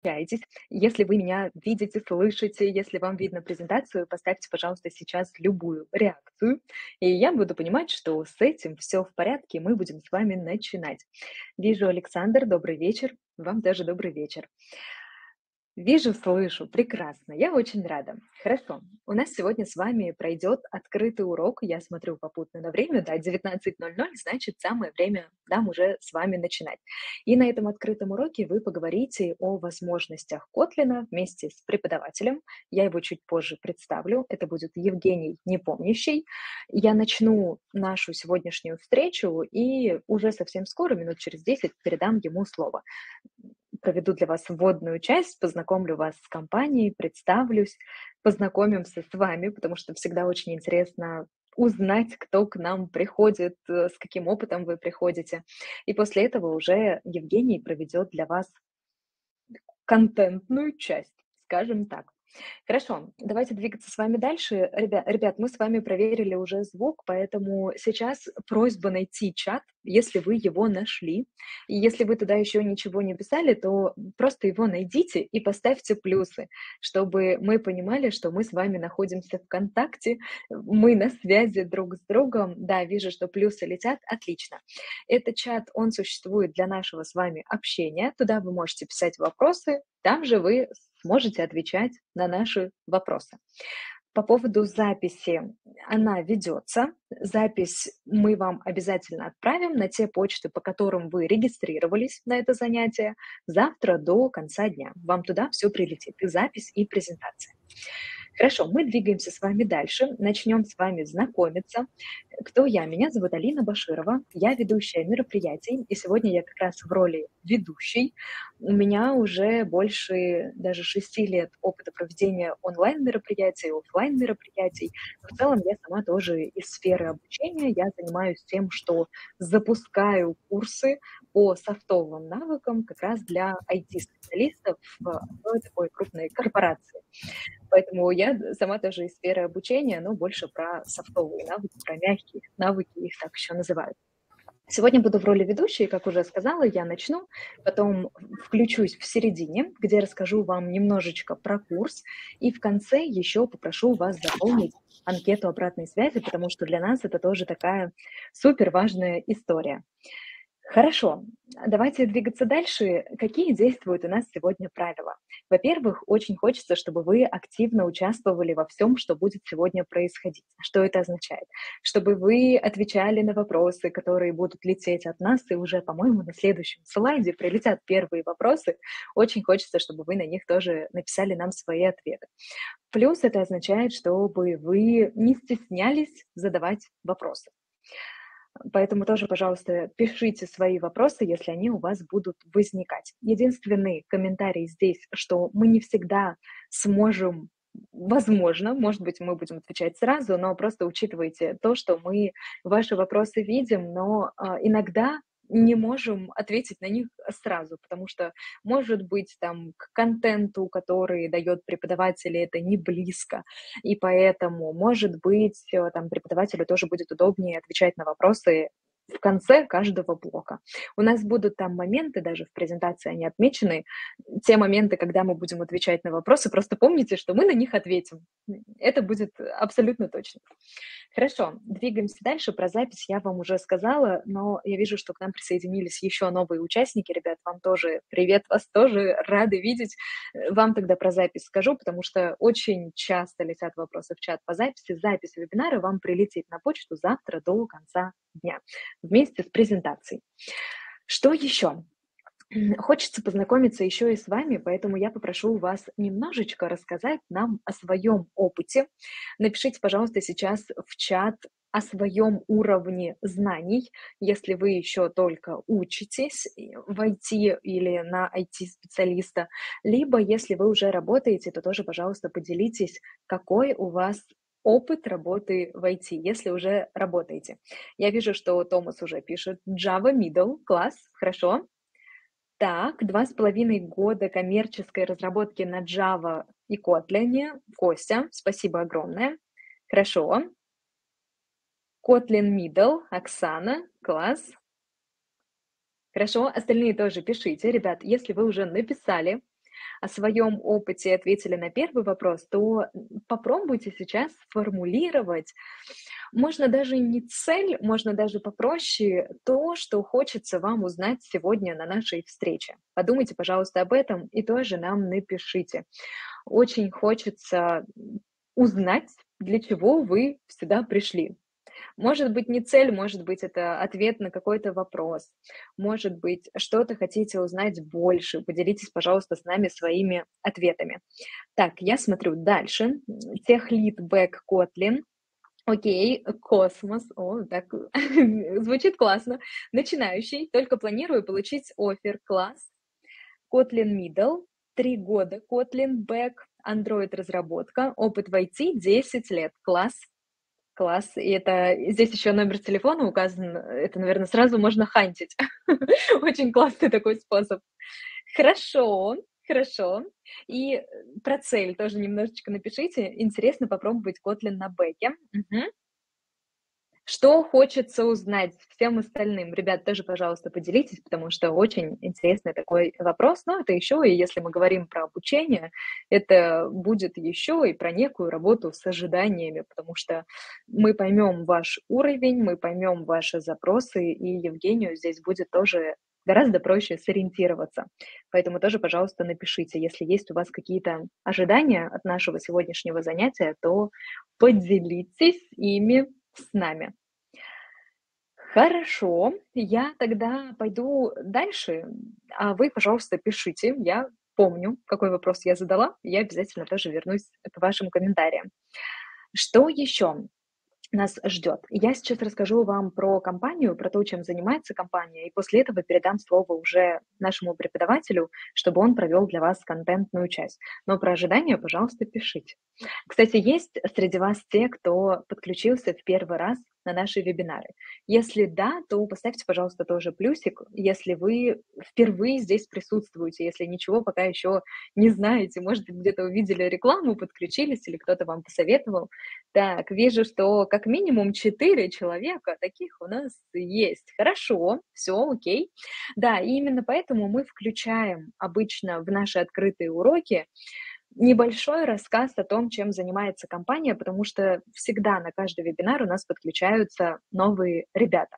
общаетесь. Если вы меня видите, слышите, если вам видно презентацию, поставьте, пожалуйста, сейчас любую реакцию, и я буду понимать, что с этим все в порядке, и мы будем с вами начинать. Вижу, Александр, добрый вечер. Вам даже добрый вечер. Вижу, слышу, прекрасно, я очень рада. Хорошо, у нас сегодня с вами пройдет открытый урок, я смотрю попутно на время, да, 19.00, значит, самое время нам уже с вами начинать. И на этом открытом уроке вы поговорите о возможностях Котлина вместе с преподавателем, я его чуть позже представлю, это будет Евгений Непомнящий. Я начну нашу сегодняшнюю встречу и уже совсем скоро, минут через 10, передам ему слово проведу для вас вводную часть, познакомлю вас с компанией, представлюсь, познакомимся с вами, потому что всегда очень интересно узнать, кто к нам приходит, э, с каким опытом вы приходите. И после этого уже Евгений проведет для вас контентную часть, скажем так. Хорошо, давайте двигаться с вами дальше. Ребят, ребят, мы с вами проверили уже звук, поэтому сейчас просьба найти чат, если вы его нашли. И если вы туда еще ничего не писали, то просто его найдите и поставьте плюсы, чтобы мы понимали, что мы с вами находимся в контакте, мы на связи друг с другом. Да, вижу, что плюсы летят, отлично. Этот чат, он существует для нашего с вами общения. Туда вы можете писать вопросы, там же вы сможете отвечать на наши вопросы. По поводу записи, она ведется. Запись мы вам обязательно отправим на те почты, по которым вы регистрировались на это занятие, завтра до конца дня. Вам туда все прилетит, и запись, и презентация. Хорошо, мы двигаемся с вами дальше, начнем с вами знакомиться. Кто я? Меня зовут Алина Баширова, я ведущая мероприятий, и сегодня я как раз в роли ведущей. У меня уже больше даже шести лет опыта проведения онлайн-мероприятий, офлайн мероприятий. В целом я сама тоже из сферы обучения, я занимаюсь тем, что запускаю курсы по софтовым навыкам как раз для IT-специалистов в такой крупной корпорации. Поэтому я сама тоже из сферы обучения, но больше про софтовые навыки, про мягкие навыки, их так еще называют. Сегодня буду в роли ведущей, как уже сказала, я начну, потом включусь в середине, где расскажу вам немножечко про курс, и в конце еще попрошу вас заполнить анкету обратной связи, потому что для нас это тоже такая супер важная история. Хорошо, давайте двигаться дальше. Какие действуют у нас сегодня правила? Во-первых, очень хочется, чтобы вы активно участвовали во всем, что будет сегодня происходить. Что это означает? Чтобы вы отвечали на вопросы, которые будут лететь от нас, и уже, по-моему, на следующем слайде прилетят первые вопросы. Очень хочется, чтобы вы на них тоже написали нам свои ответы. Плюс это означает, чтобы вы не стеснялись задавать вопросы. Поэтому тоже, пожалуйста, пишите свои вопросы, если они у вас будут возникать. Единственный комментарий здесь, что мы не всегда сможем Возможно, может быть, мы будем отвечать сразу, но просто учитывайте то, что мы ваши вопросы видим, но э, иногда не можем ответить на них сразу, потому что, может быть, там к контенту, который дает преподаватель, это не близко, и поэтому, может быть, э, там преподавателю тоже будет удобнее отвечать на вопросы в конце каждого блока. У нас будут там моменты, даже в презентации они отмечены, те моменты, когда мы будем отвечать на вопросы, просто помните, что мы на них ответим. Это будет абсолютно точно. Хорошо, двигаемся дальше. Про запись я вам уже сказала, но я вижу, что к нам присоединились еще новые участники. Ребят, вам тоже привет, вас тоже рады видеть. Вам тогда про запись скажу, потому что очень часто летят вопросы в чат по записи. Запись вебинара вам прилетит на почту завтра до конца дня вместе с презентацией. Что еще? Хочется познакомиться еще и с вами, поэтому я попрошу вас немножечко рассказать нам о своем опыте. Напишите, пожалуйста, сейчас в чат о своем уровне знаний, если вы еще только учитесь в IT или на IT-специалиста, либо если вы уже работаете, то тоже, пожалуйста, поделитесь, какой у вас опыт работы в IT, если уже работаете. Я вижу, что Томас уже пишет Java Middle, класс, хорошо. Так, два с половиной года коммерческой разработки на Java и Kotlin. Костя, спасибо огромное. Хорошо. Kotlin Middle, Оксана, класс. Хорошо, остальные тоже пишите. Ребят, если вы уже написали о своем опыте ответили на первый вопрос, то попробуйте сейчас сформулировать, можно даже не цель, можно даже попроще то, что хочется вам узнать сегодня на нашей встрече. Подумайте, пожалуйста, об этом и тоже нам напишите. Очень хочется узнать, для чего вы сюда пришли. Может быть, не цель, может быть, это ответ на какой-то вопрос, может быть, что-то хотите узнать больше. Поделитесь, пожалуйста, с нами своими ответами. Так, я смотрю дальше. Техлит Бэк Котлин. Окей, космос. О, так звучит классно. Начинающий, только планирую получить офер. Класс. Kotlin Middle, три года. Kotlin Back, Android разработка, опыт в IT 10 лет. Класс. Класс. И это здесь еще номер телефона указан. Это, наверное, сразу можно хантить. Очень классный такой способ. Хорошо, хорошо. И про цель тоже немножечко напишите. Интересно попробовать Kotlin на бэке. Угу. Что хочется узнать всем остальным? Ребят, тоже, пожалуйста, поделитесь, потому что очень интересный такой вопрос. Но это еще, и если мы говорим про обучение, это будет еще и про некую работу с ожиданиями, потому что мы поймем ваш уровень, мы поймем ваши запросы, и Евгению здесь будет тоже гораздо проще сориентироваться. Поэтому тоже, пожалуйста, напишите, если есть у вас какие-то ожидания от нашего сегодняшнего занятия, то поделитесь ими с нами. Хорошо, я тогда пойду дальше, а вы, пожалуйста, пишите. Я помню, какой вопрос я задала, я обязательно тоже вернусь к вашим комментариям. Что еще? нас ждет. Я сейчас расскажу вам про компанию, про то, чем занимается компания, и после этого передам слово уже нашему преподавателю, чтобы он провел для вас контентную часть. Но про ожидания, пожалуйста, пишите. Кстати, есть среди вас те, кто подключился в первый раз на наши вебинары? Если да, то поставьте, пожалуйста, тоже плюсик, если вы впервые здесь присутствуете, если ничего пока еще не знаете, может быть, где-то увидели рекламу, подключились или кто-то вам посоветовал. Так, вижу, что как минимум 4 человека таких у нас есть. Хорошо, все, окей. Да, и именно поэтому мы включаем обычно в наши открытые уроки небольшой рассказ о том, чем занимается компания, потому что всегда на каждый вебинар у нас подключаются новые ребята.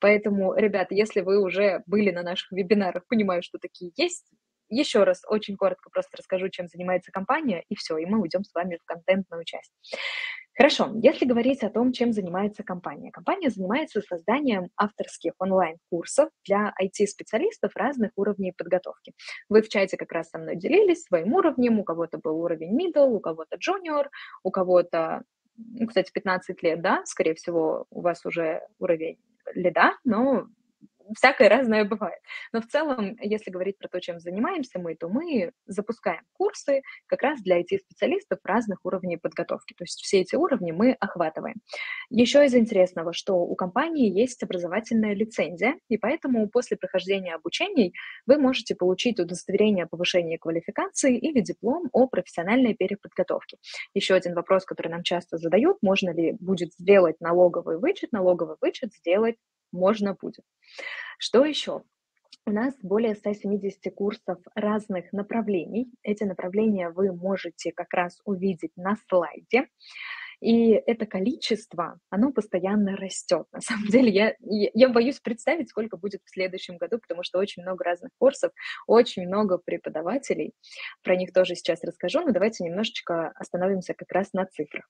Поэтому, ребята, если вы уже были на наших вебинарах, понимаю, что такие есть, еще раз очень коротко просто расскажу, чем занимается компания, и все, и мы уйдем с вами в контентную часть. Хорошо, если говорить о том, чем занимается компания. Компания занимается созданием авторских онлайн-курсов для IT-специалистов разных уровней подготовки. Вы в чате как раз со мной делились своим уровнем, у кого-то был уровень middle, у кого-то junior, у кого-то, ну, кстати, 15 лет, да, скорее всего, у вас уже уровень лида, но всякое разное бывает. Но в целом, если говорить про то, чем занимаемся мы, то мы запускаем курсы как раз для IT-специалистов разных уровней подготовки. То есть все эти уровни мы охватываем. Еще из интересного, что у компании есть образовательная лицензия, и поэтому после прохождения обучений вы можете получить удостоверение о повышении квалификации или диплом о профессиональной переподготовке. Еще один вопрос, который нам часто задают, можно ли будет сделать налоговый вычет, налоговый вычет сделать можно будет. Что еще? У нас более 170 курсов разных направлений. Эти направления вы можете как раз увидеть на слайде. И это количество, оно постоянно растет. На самом деле я, я боюсь представить, сколько будет в следующем году, потому что очень много разных курсов, очень много преподавателей. Про них тоже сейчас расскажу, но давайте немножечко остановимся как раз на цифрах.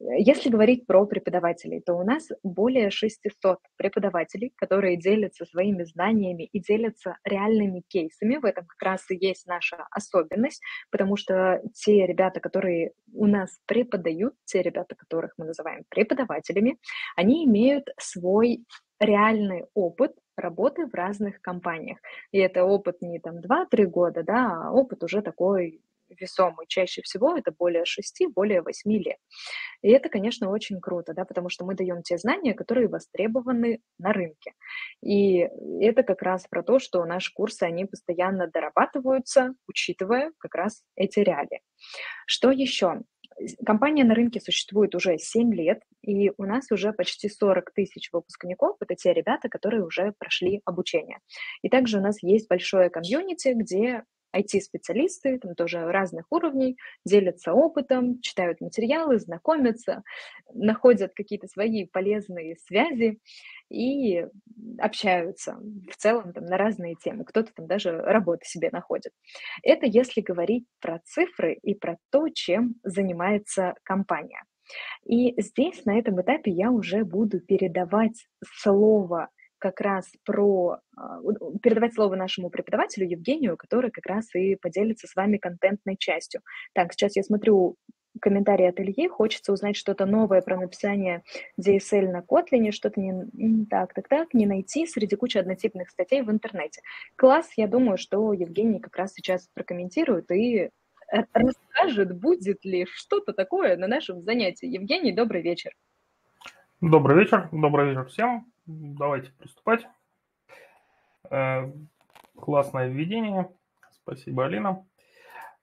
Если говорить про преподавателей, то у нас более 600 преподавателей, которые делятся своими знаниями и делятся реальными кейсами. В этом как раз и есть наша особенность, потому что те ребята, которые у нас преподают, те ребята, ребята, которых мы называем преподавателями, они имеют свой реальный опыт работы в разных компаниях. И это опыт не там 2-3 года, да, а опыт уже такой весомый. Чаще всего это более 6, более 8 лет. И это, конечно, очень круто, да, потому что мы даем те знания, которые востребованы на рынке. И это как раз про то, что наши курсы, они постоянно дорабатываются, учитывая как раз эти реалии. Что еще? Компания на рынке существует уже 7 лет, и у нас уже почти 40 тысяч выпускников. Это те ребята, которые уже прошли обучение. И также у нас есть большое комьюнити, где IT-специалисты, там тоже разных уровней, делятся опытом, читают материалы, знакомятся, находят какие-то свои полезные связи и общаются в целом там, на разные темы. Кто-то там даже работу себе находит. Это если говорить про цифры и про то, чем занимается компания. И здесь, на этом этапе, я уже буду передавать слово как раз про а, передавать слово нашему преподавателю Евгению, который как раз и поделится с вами контентной частью. Так, сейчас я смотрю комментарии от Ильи, хочется узнать что-то новое про написание DSL на Kotlin, что-то не так, так, так, не найти среди кучи однотипных статей в интернете. Класс, я думаю, что Евгений как раз сейчас прокомментирует и расскажет, будет ли что-то такое на нашем занятии. Евгений, добрый вечер. Добрый вечер, добрый вечер всем. Давайте приступать. Э, классное введение. Спасибо, Алина.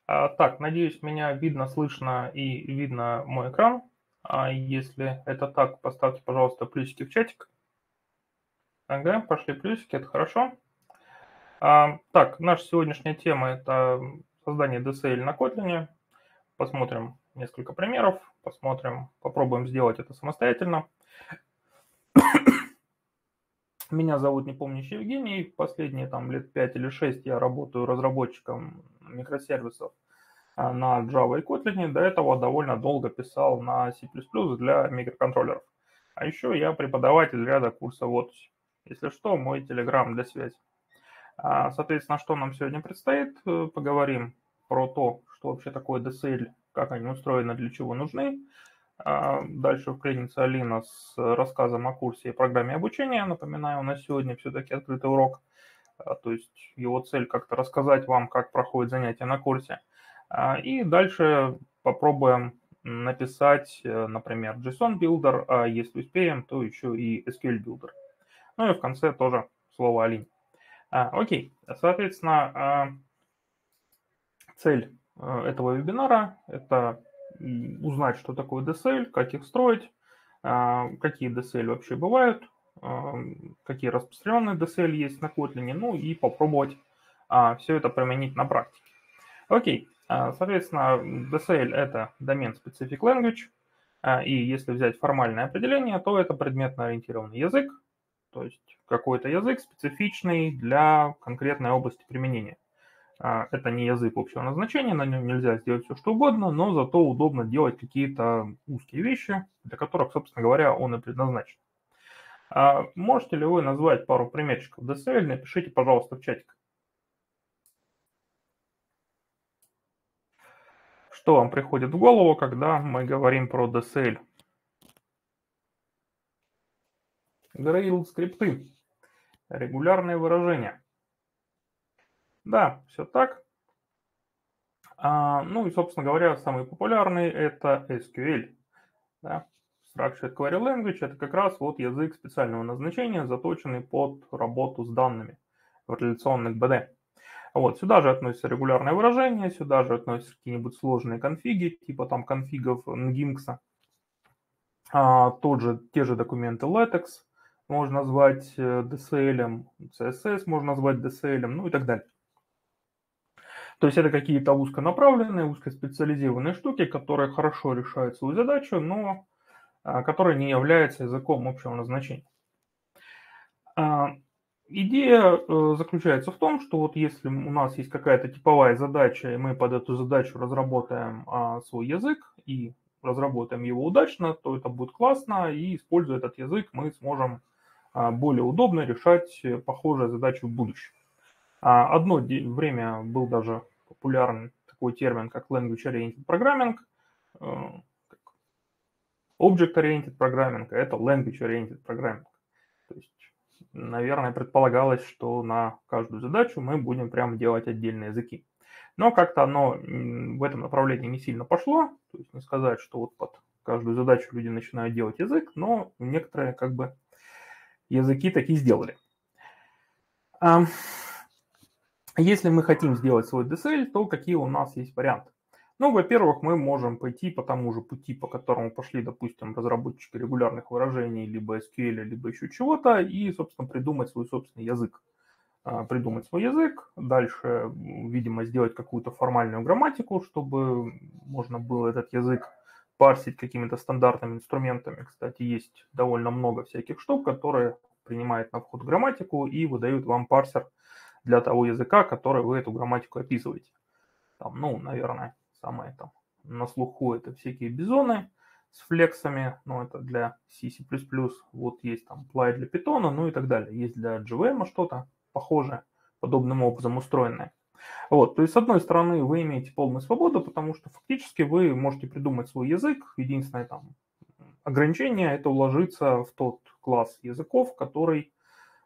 А, так, надеюсь, меня видно, слышно и видно мой экран. А если это так, поставьте, пожалуйста, плюсики в чатик. Ага, пошли плюсики, это хорошо. А, так, наша сегодняшняя тема – это создание DSL на Kotlin. Посмотрим несколько примеров, посмотрим, попробуем сделать это самостоятельно. Меня зовут Непомнящий Евгений. Последние там лет 5 или 6 я работаю разработчиком микросервисов а, на Java и Kotlin. До этого довольно долго писал на C++ для микроконтроллеров. А еще я преподаватель ряда курсов Odyssey. Если что, мой телеграм для связи. А, соответственно, что нам сегодня предстоит? Э, поговорим про то, что вообще такое DSL, как они устроены, для чего нужны. А, дальше вклинится Алина с рассказом о курсе и программе обучения. Напоминаю, у нас сегодня все-таки открытый урок. А, то есть его цель как-то рассказать вам, как проходит занятие на курсе. А, и дальше попробуем написать, э, например, JSON Builder, а если успеем, то еще и SQL Builder. Ну и в конце тоже слово Алине. Окей, соответственно, цель э, этого вебинара – это узнать, что такое DSL, как их строить, а, какие DSL вообще бывают, а, какие распространенные DSL есть на Kotlin, ну и попробовать а, все это применить на практике. Окей, соответственно, DSL – это Domain Specific Language, и если взять формальное определение, то это предметно-ориентированный язык, то есть какой-то язык специфичный для конкретной области применения. А, это не язык общего назначения, на нем нельзя сделать все, что угодно, но зато удобно делать какие-то узкие вещи, для которых, собственно говоря, он и предназначен. А, можете ли вы назвать пару примерчиков DSL? Напишите, пожалуйста, в чатик. Что вам приходит в голову, когда мы говорим про DSL? Gradle скрипты. Регулярные выражения. Да, все так. А, ну и, собственно говоря, самый популярный это SQL. Да. Structured Query Language это как раз вот язык специального назначения, заточенный под работу с данными в реляционных BD. Вот, сюда же относятся регулярные выражения, сюда же относятся какие-нибудь сложные конфиги, типа там конфигов Nginx. А, тот же, те же документы LaTeX можно назвать э, DSL, CSS можно назвать DSL, ну и так далее. То есть это какие-то узконаправленные, узкоспециализированные штуки, которые хорошо решают свою задачу, но а, которые не являются языком общего назначения. А, идея э, заключается в том, что вот если у нас есть какая-то типовая задача, и мы под эту задачу разработаем а, свой язык и разработаем его удачно, то это будет классно, и используя этот язык, мы сможем более удобно решать похожие задачи в будущем. А одно время был даже популярен такой термин, как Language Oriented Programming. Э, Object Oriented Programming – это Language Oriented Programming. То есть, наверное, предполагалось, что на каждую задачу мы будем прямо делать отдельные языки. Но как-то оно в этом направлении не сильно пошло. То есть не сказать, что вот под каждую задачу люди начинают делать язык, но некоторые как бы языки такие сделали. Если мы хотим сделать свой DSL, то какие у нас есть варианты? Ну, во-первых, мы можем пойти по тому же пути, по которому пошли, допустим, разработчики регулярных выражений, либо SQL, либо еще чего-то, и, собственно, придумать свой собственный язык а, придумать свой язык, дальше, видимо, сделать какую-то формальную грамматику, чтобы можно было этот язык парсить какими-то стандартными инструментами. Кстати, есть довольно много всяких штук, которые принимают на вход грамматику и выдают вам парсер для того языка, который вы эту грамматику описываете. Там, ну, наверное, самое там на слуху это всякие бизоны с флексами, ну, это для C++, вот есть там Ply для Python, ну и так далее. Есть для JVM что-то, похожее, подобным образом устроенное. Вот, то есть, с одной стороны, вы имеете полную свободу, потому что фактически вы можете придумать свой язык. Единственное там ограничение – это уложиться в тот класс языков, который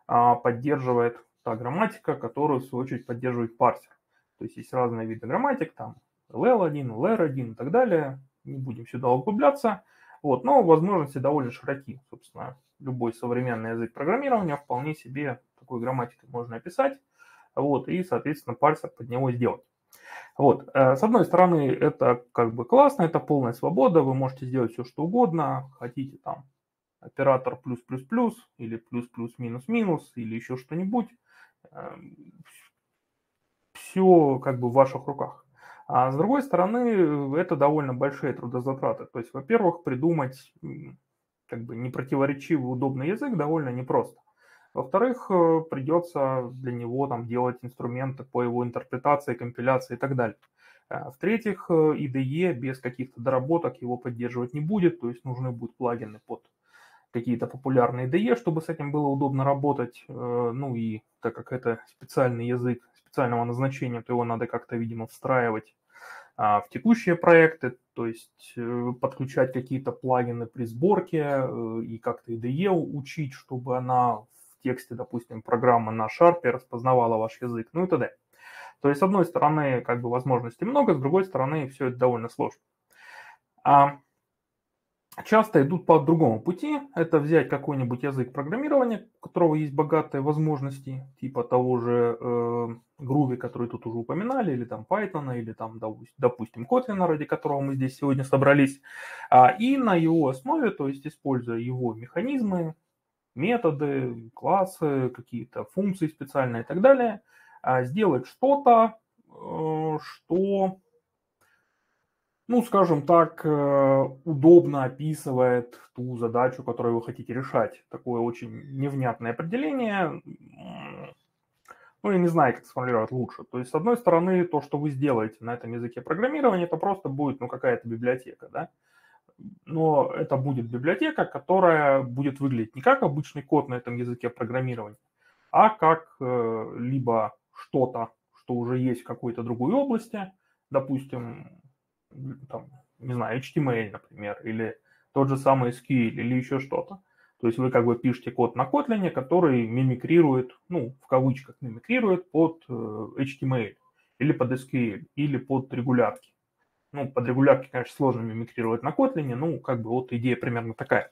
а, поддерживает та грамматика, которую, в свою очередь, поддерживает парсер. То есть, есть разные виды грамматик, там LL1, LR1 и так далее. Не будем сюда углубляться. Вот, но возможности довольно широки. Собственно, любой современный язык программирования вполне себе такой грамматикой можно описать, вот, и, соответственно, парсер под него сделать. Вот. Э, с одной стороны, это как бы классно, это полная свобода, вы можете сделать все, что угодно, хотите там оператор плюс-плюс-плюс или плюс-плюс-минус-минус или еще что-нибудь, все как бы в ваших руках. А с другой стороны, это довольно большие трудозатраты. То есть, во-первых, придумать как бы непротиворечивый удобный язык довольно непросто. Во-вторых, э, придется для него там делать инструменты по его интерпретации, компиляции и так далее. А в-третьих, э, IDE без каких-то доработок его поддерживать не будет, то есть нужны будут плагины под какие-то популярные IDE, чтобы с этим было удобно работать. Э, ну и так как это специальный язык специального назначения, то его надо как-то, видимо, встраивать а, в текущие проекты, то есть подключать какие-то плагины при сборке и как-то IDE учить, чтобы она тексте, допустим, программа на Sharp распознавала ваш язык, ну и т.д. То есть, с одной стороны, как бы возможностей много, с другой стороны, все это довольно сложно. А часто идут по другому пути. Это взять какой-нибудь язык программирования, у которого есть богатые возможности, типа того же э, который тут уже упоминали, или там Python, или там, допустим, Kotlin, ради которого мы здесь сегодня собрались. А, и на его основе, то есть используя его механизмы, методы, классы, какие-то функции специальные и так далее, а сделать что-то, э, что, ну, скажем так, э, удобно описывает ту задачу, которую вы хотите решать. Такое очень невнятное определение. Ну, я не знаю, как сформулировать лучше. То есть, с одной стороны, то, что вы сделаете на этом языке программирования, это просто будет, ну, какая-то библиотека, да но это будет библиотека, которая будет выглядеть не как обычный код на этом языке программирования, а как э, либо что-то, что уже есть в какой-то другой области, допустим, там, не знаю, HTML, например, или тот же самый SQL, или еще что-то. То есть вы как бы пишете код на Kotlin, который мимикрирует, ну, в кавычках мимикрирует под э, HTML, или под SQL, или под регулярки. Ну, под регулярки, конечно, сложно мимикрировать на Kotlin, ну, как бы вот идея примерно такая.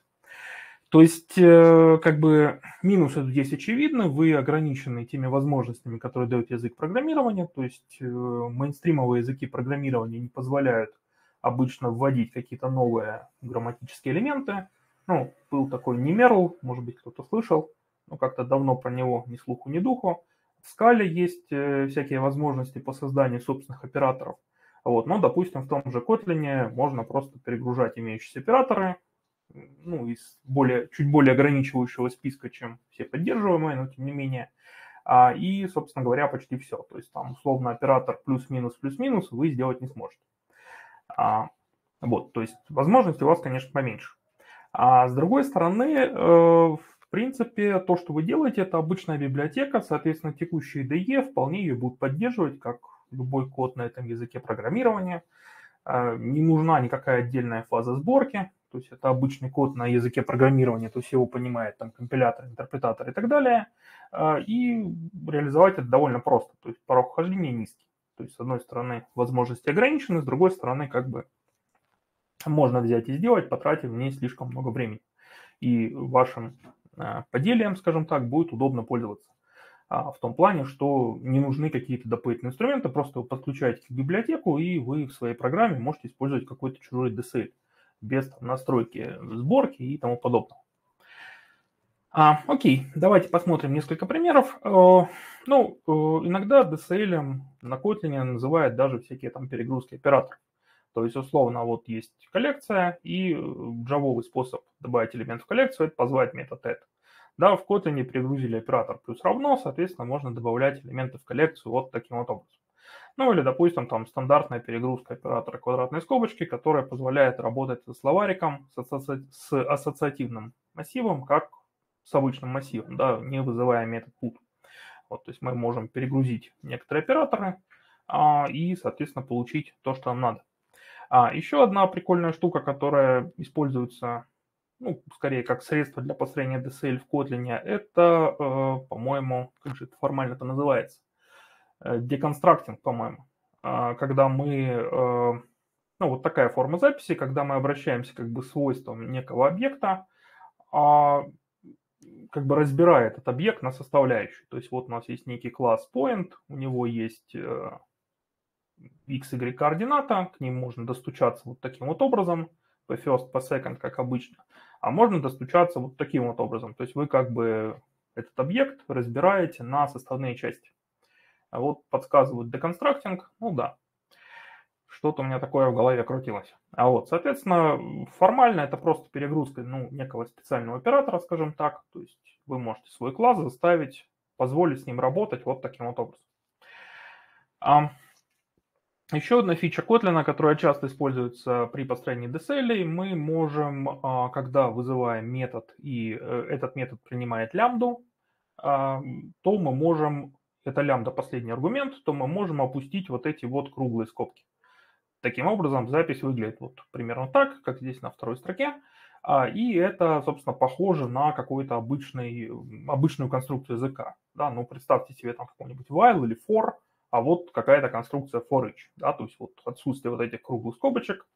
То есть, э, как бы, минусы здесь очевидны, вы ограничены теми возможностями, которые дает язык программирования, то есть э, мейнстримовые языки программирования не позволяют обычно вводить какие-то новые грамматические элементы. Ну, был такой Nimerl, может быть, кто-то слышал, но как-то давно про него ни слуху, ни духу. В скале есть э, всякие возможности по созданию собственных операторов. Вот, но, допустим, в том же Kotlin можно просто перегружать имеющиеся операторы, ну, из более, чуть более ограничивающего списка, чем все поддерживаемые, но тем не менее. А, и, собственно говоря, почти все. То есть там условно оператор плюс-минус, плюс-минус вы сделать не сможете. А, вот, то есть возможности у вас, конечно, поменьше. А с другой стороны, э, в принципе, то, что вы делаете, это обычная библиотека, соответственно, текущие IDE вполне ее будут поддерживать как любой код на этом языке программирования. А, не нужна никакая отдельная фаза сборки, то есть это обычный код на языке программирования, то есть его понимает там компилятор, интерпретатор и так далее. А, и реализовать это довольно просто, то есть порог вхождения низкий. То есть с одной стороны возможности ограничены, с другой стороны как бы можно взять и сделать, потратив не слишком много времени. И вашим а, поделием, скажем так, будет удобно пользоваться. А, в том плане, что не нужны какие-то дополнительные инструменты, просто вы подключаете к библиотеку, и вы в своей программе можете использовать какой-то чужой DSL без там, настройки сборки и тому подобного. А, окей, давайте посмотрим несколько примеров. Э, ну, э, иногда DSL на Kotlin называют даже всякие там перегрузки операторов. То есть, условно, вот есть коллекция, и джавовый способ добавить элемент в коллекцию – это позвать метод add. Да, в Kotlin перегрузили оператор плюс равно, соответственно, можно добавлять элементы в коллекцию вот таким вот образом. Ну или, допустим, там стандартная перегрузка оператора квадратной скобочки, которая позволяет работать со словариком, с, асоци... с ассоциативным массивом, как с обычным массивом, да, не вызывая метод put. Вот, то есть мы можем перегрузить некоторые операторы а, и, соответственно, получить то, что нам надо. А, еще одна прикольная штука, которая используется, ну, скорее как средство для построения DSL в Kotlin, это, э, по-моему, как же это формально это называется? Деконстрактинг, по-моему. А, когда мы, э, ну, вот такая форма записи, когда мы обращаемся как бы свойством некого объекта, а, как бы разбирая этот объект на составляющие. То есть вот у нас есть некий класс point, у него есть э, x, y координата, к ним можно достучаться вот таким вот образом, по first, по second, как обычно, а можно достучаться вот таким вот образом. То есть вы как бы этот объект разбираете на составные части. А вот подсказывают деконстрактинг, ну да, что-то у меня такое в голове крутилось. А вот, соответственно, формально это просто перегрузка ну, некого специального оператора, скажем так. То есть вы можете свой класс заставить, позволить с ним работать вот таким вот образом. А, еще одна фича Kotlin, которая часто используется при построении DSL, мы можем, а, когда вызываем метод, и э, этот метод принимает лямбду, а, то мы можем, это лямбда последний аргумент, то мы можем опустить вот эти вот круглые скобки. Таким образом, запись выглядит вот примерно так, как здесь на второй строке. А, и это, собственно, похоже на какую-то обычную конструкцию языка. Да? Ну, представьте себе там какой-нибудь while или for, а вот какая-то конструкция for each. Да? То есть вот отсутствие вот этих круглых скобочек,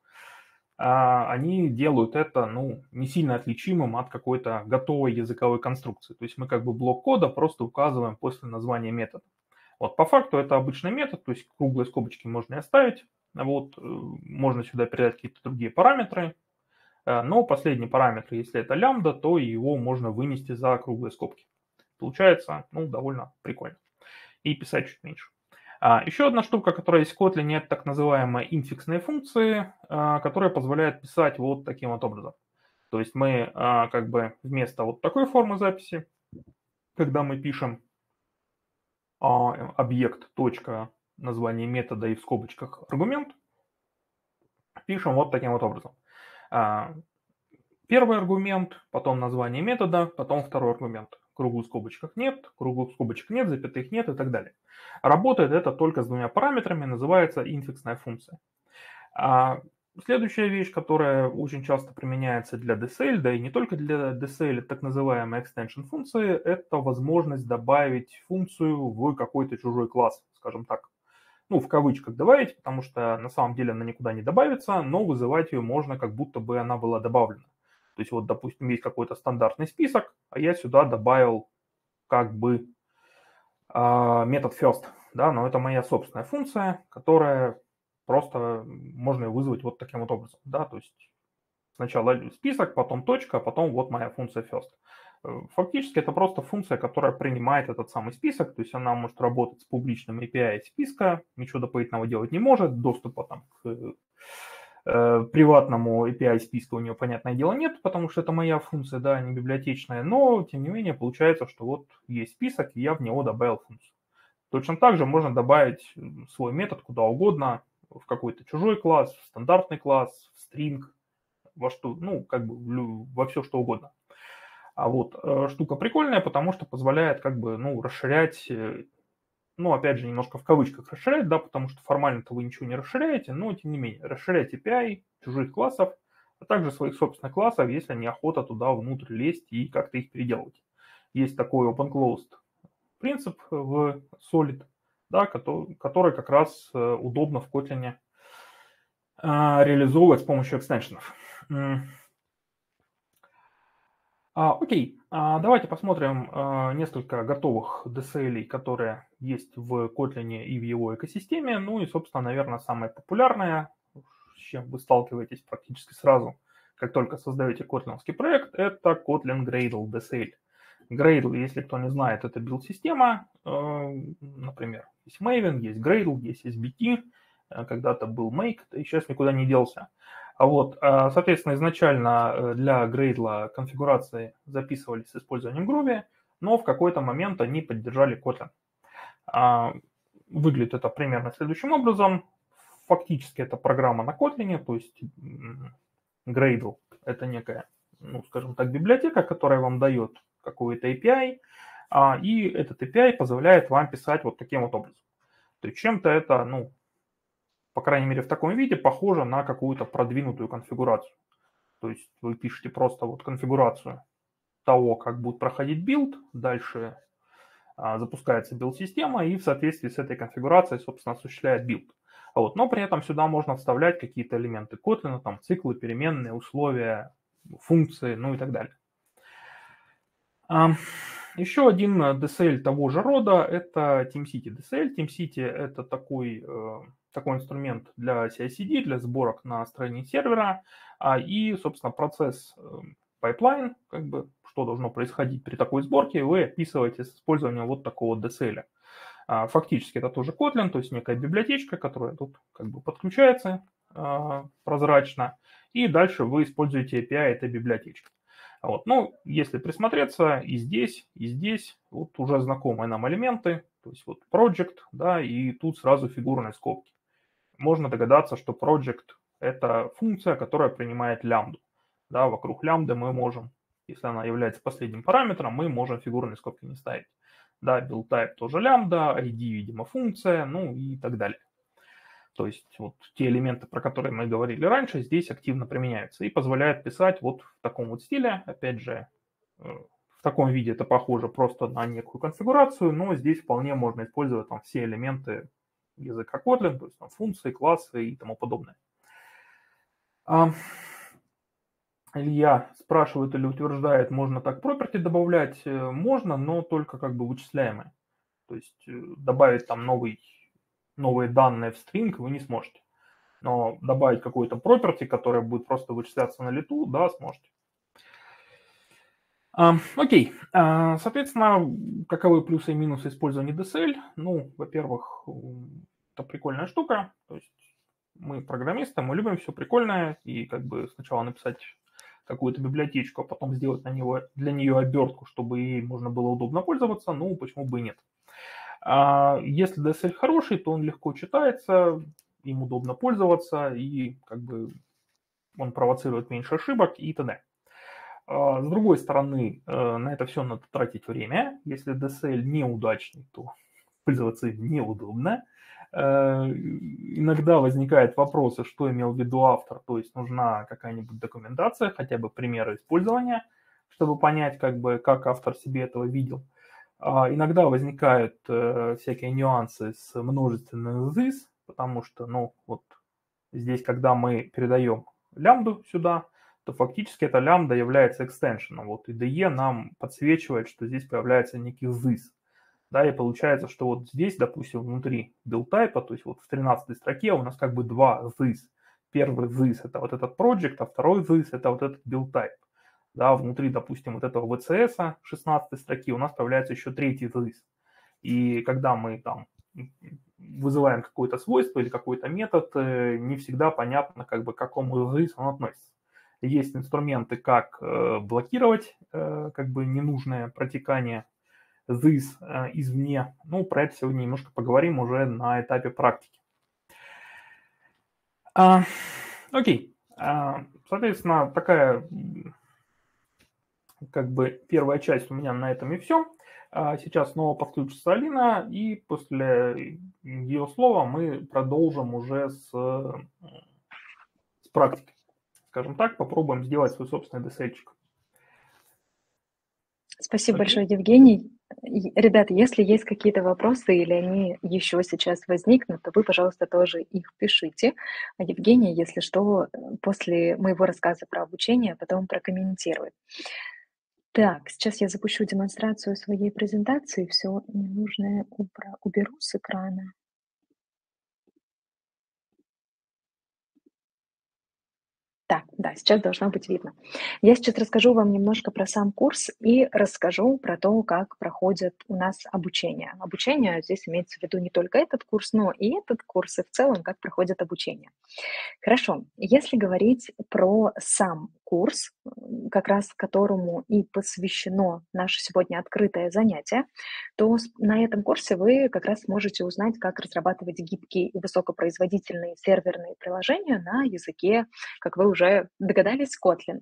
они делают это ну, не сильно отличимым от какой-то готовой языковой конструкции. То есть мы как бы блок кода просто указываем после названия метода. Вот по факту это обычный метод, то есть круглые скобочки можно и оставить. Вот, э, можно сюда передать какие-то другие параметры, э, но последний параметр, если это лямбда, то его можно вынести за круглые скобки. Получается, ну, довольно прикольно. И писать чуть меньше. А, еще одна штука, которая есть в Kotlin, это так называемые инфиксные функции, а, которые позволяют писать вот таким вот образом. То есть мы а, как бы вместо вот такой формы записи, когда мы пишем объект точка название метода и в скобочках аргумент, пишем вот таким вот образом. А, первый аргумент, потом название метода, потом второй аргумент. Круглых скобочках нет, круглых скобочек нет, запятых нет и так далее. Работает это только с двумя параметрами, называется инфиксная функция. А, следующая вещь, которая очень часто применяется для DSL, да и не только для DSL, так называемая extension функции, это возможность добавить функцию в какой-то чужой класс, скажем так ну, в кавычках добавить, потому что на самом деле она никуда не добавится, но вызывать ее можно, как будто бы она была добавлена. То есть вот, допустим, есть какой-то стандартный список, а я сюда добавил как бы э, метод first, да, но это моя собственная функция, которая просто можно вызвать вот таким вот образом, да, то есть сначала список, потом точка, а потом вот моя функция first. Фактически это просто функция, которая принимает этот самый список, то есть она может работать с публичным API списка, ничего дополнительного делать не может, доступа там к э, приватному API списка у нее, понятное дело, нет, потому что это моя функция, да, не библиотечная, но, тем не менее, получается, что вот есть список, и я в него добавил функцию. Точно так же можно добавить свой метод куда угодно, в какой-то чужой класс, в стандартный класс, в string, во что, ну, как бы во все что угодно. А вот э, штука прикольная, потому что позволяет как бы, ну, расширять, э, ну, опять же, немножко в кавычках расширять, да, потому что формально-то вы ничего не расширяете, но, тем не менее, расширять API чужих классов, а также своих собственных классов, если неохота туда внутрь лезть и как-то их переделывать. Есть такой open-closed принцип в Solid, да, который, который как раз э, удобно в Kotlin реализовывать с помощью экстеншенов. А, окей, а, давайте посмотрим а, несколько готовых DSL, которые есть в Kotlin и в его экосистеме. Ну и, собственно, наверное, самое популярное, с чем вы сталкиваетесь практически сразу, как только создаете котлиновский проект, это Kotlin Gradle DSL. Gradle, если кто не знает, это билд-система. Э, например, есть Maven, есть Gradle, есть SBT. Э, когда-то был Make, и сейчас никуда не делся. А вот, соответственно, изначально для Gradle конфигурации записывались с использованием Groovy, но в какой-то момент они поддержали Kotlin. А, выглядит это примерно следующим образом. Фактически это программа на Kotlin, то есть Gradle – это некая, ну, скажем так, библиотека, которая вам дает какой-то API, а, и этот API позволяет вам писать вот таким вот образом. То есть чем-то это, ну, по крайней мере в таком виде, похоже на какую-то продвинутую конфигурацию. То есть вы пишете просто вот конфигурацию того, как будет проходить build, дальше а, запускается build-система и в соответствии с этой конфигурацией, собственно, осуществляет build. А вот, но при этом сюда можно вставлять какие-то элементы Kotlin, там циклы, переменные, условия, функции, ну и так далее. Еще один DSL того же рода – это TeamCity DSL. TeamCity – это такой, э, такой инструмент для CI-CD, для сборок на стороне сервера. А, и, собственно, процесс pipeline, э, как бы, что должно происходить при такой сборке, вы описываете с использованием вот такого DSL. А, фактически это тоже Kotlin, то есть некая библиотечка, которая тут как бы подключается а, прозрачно, и дальше вы используете API этой библиотечки. Вот. Ну, если присмотреться, и здесь, и здесь вот уже знакомые нам элементы, то есть вот project, да, и тут сразу фигурные скобки. Можно догадаться, что project – это функция, которая принимает лямбду. Да, вокруг лямбды мы можем, если она является последним параметром, мы можем фигурные скобки не ставить. Да, build type тоже лямбда, ID, видимо, функция, ну и так далее. То есть вот те элементы, про которые мы говорили раньше, здесь активно применяются и позволяют писать вот в таком вот стиле. Опять же, э, в таком виде это похоже просто на некую конфигурацию, но здесь вполне можно использовать там все элементы языка Kotlin, то есть там функции, классы и тому подобное. Илья спрашивает или утверждает, можно так property добавлять? Э, можно, но только как бы вычисляемые. То есть э, добавить там новый, новые данные в string вы не сможете. Но добавить какой-то property, который будет просто вычисляться на лету, да, сможете. А, окей. А, соответственно, каковы плюсы и минусы использования DSL? Ну, во-первых, это прикольная штука. То есть мы программисты, мы любим все прикольное, и как бы сначала написать какую-то библиотечку, а потом сделать на него, для нее обертку, чтобы ей можно было удобно пользоваться, ну, почему бы и нет. А если DSL хороший, то он легко читается, им удобно пользоваться, и как бы он провоцирует меньше ошибок и т.д. А с другой стороны, э, на это все надо тратить время. Если DSL неудачный, то пользоваться им неудобно. Э, иногда возникают вопросы, что имел в виду автор, то есть нужна какая-нибудь документация, хотя бы примеры использования, чтобы понять, как бы, как автор себе этого видел. А иногда возникают э, всякие нюансы с множественным this, потому что, ну, вот здесь, когда мы передаем лямбду сюда, то фактически эта лямбда является экстеншеном. Вот IDE нам подсвечивает, что здесь появляется некий this. Да, и получается, что вот здесь, допустим, внутри type, то есть вот в 13 строке у нас как бы два this. Первый this это вот этот project, а второй this это вот этот type. Да, внутри, допустим, вот этого VCS 16 строки у нас появляется еще третий this. И когда мы там вызываем какое-то свойство или какой-то метод, э, не всегда понятно, как бы к какому this он относится. Есть инструменты, как э, блокировать э, как бы ненужное протекание this э, извне. Ну, про это сегодня немножко поговорим уже на этапе практики. А, окей. А, соответственно, такая как бы первая часть у меня на этом и все. А сейчас снова подключится Алина, и после ее слова мы продолжим уже с, с практикой. Скажем так, попробуем сделать свой собственный десельчик. Спасибо okay. большое, Евгений. Ребята, если есть какие-то вопросы или они еще сейчас возникнут, то вы, пожалуйста, тоже их пишите. А Евгений, если что, после моего рассказа про обучение потом прокомментирует. Так, сейчас я запущу демонстрацию своей презентации. Все ненужное уберу с экрана. Да, да, сейчас должно быть видно. Я сейчас расскажу вам немножко про сам курс и расскажу про то, как проходит у нас обучение. Обучение здесь имеется в виду не только этот курс, но и этот курс, и в целом, как проходит обучение. Хорошо, если говорить про сам курс, как раз которому и посвящено наше сегодня открытое занятие, то на этом курсе вы как раз можете узнать, как разрабатывать гибкие и высокопроизводительные серверные приложения на языке, как вы уже догадались, Kotlin.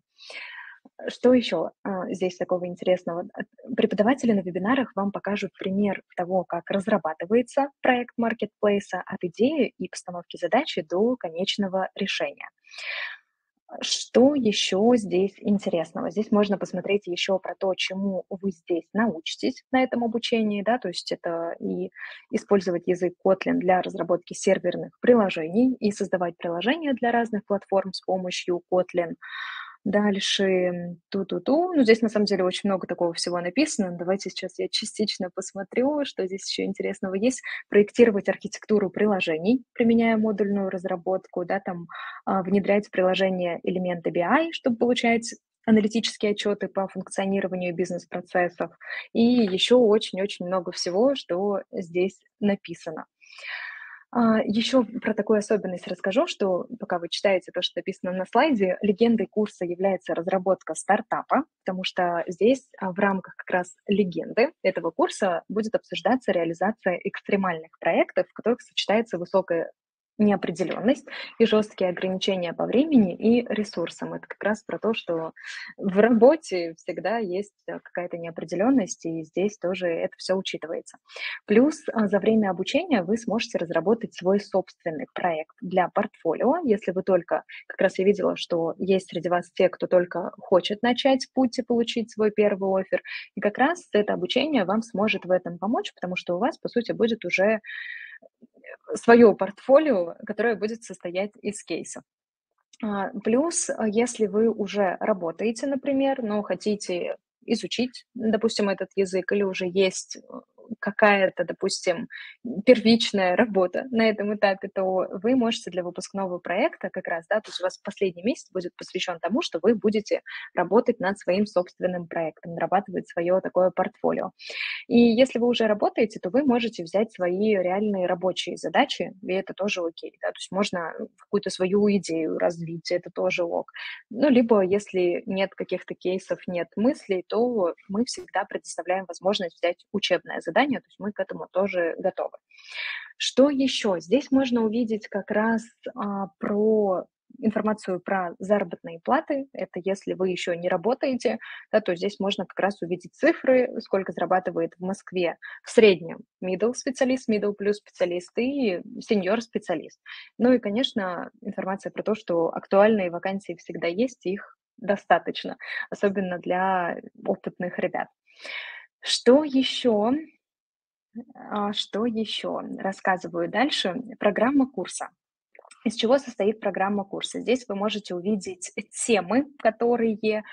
Что еще а, здесь такого интересного? Преподаватели на вебинарах вам покажут пример того, как разрабатывается проект маркетплейса от идеи и постановки задачи до конечного решения. Что еще здесь интересного? Здесь можно посмотреть еще про то, чему вы здесь научитесь на этом обучении, да, то есть это и использовать язык Kotlin для разработки серверных приложений и создавать приложения для разных платформ с помощью Kotlin, Дальше ту-ту-ту. Ну, здесь на самом деле очень много такого всего написано. Давайте сейчас я частично посмотрю, что здесь еще интересного есть. Проектировать архитектуру приложений, применяя модульную разработку, да, там а, внедрять в приложение элементы BI, чтобы получать аналитические отчеты по функционированию бизнес-процессов и еще очень-очень много всего, что здесь написано. А, Еще про такую особенность расскажу, что пока вы читаете то, что написано на слайде, легендой курса является разработка стартапа, потому что здесь а, в рамках как раз легенды этого курса будет обсуждаться реализация экстремальных проектов, в которых сочетается высокая неопределенность и жесткие ограничения по времени и ресурсам. Это как раз про то, что в работе всегда есть э, какая-то неопределенность, и здесь тоже это все учитывается. Плюс а, за время обучения вы сможете разработать свой собственный проект для портфолио, если вы только, как раз я видела, что есть среди вас те, кто только хочет начать путь и получить свой первый офер, и как раз это обучение вам сможет в этом помочь, потому что у вас, по сути, будет уже свое портфолио, которое будет состоять из кейсов. А, плюс, а, если вы уже работаете, например, но хотите изучить, допустим, этот язык, или уже есть какая-то, допустим, первичная работа на этом этапе, то вы можете для выпускного проекта как раз, да, то есть у вас последний месяц будет посвящен тому, что вы будете работать над своим собственным проектом, нарабатывать свое такое портфолио. И если вы уже работаете, то вы можете взять свои реальные рабочие задачи, и это тоже окей, да, то есть можно какую-то свою идею развить, это тоже ок. Ну, либо если нет каких-то кейсов, нет мыслей, то мы всегда предоставляем возможность взять учебное задание, задания, то есть мы к этому тоже готовы. Что еще? Здесь можно увидеть как раз а, про информацию про заработные платы. Это если вы еще не работаете, да, то здесь можно как раз увидеть цифры, сколько зарабатывает в Москве в среднем middle специалист, middle плюс специалист и senior специалист. Ну и, конечно, информация про то, что актуальные вакансии всегда есть, их достаточно, особенно для опытных ребят. Что еще? А, что еще? Рассказываю дальше. Программа курса. Из чего состоит программа курса? Здесь вы можете увидеть темы, которые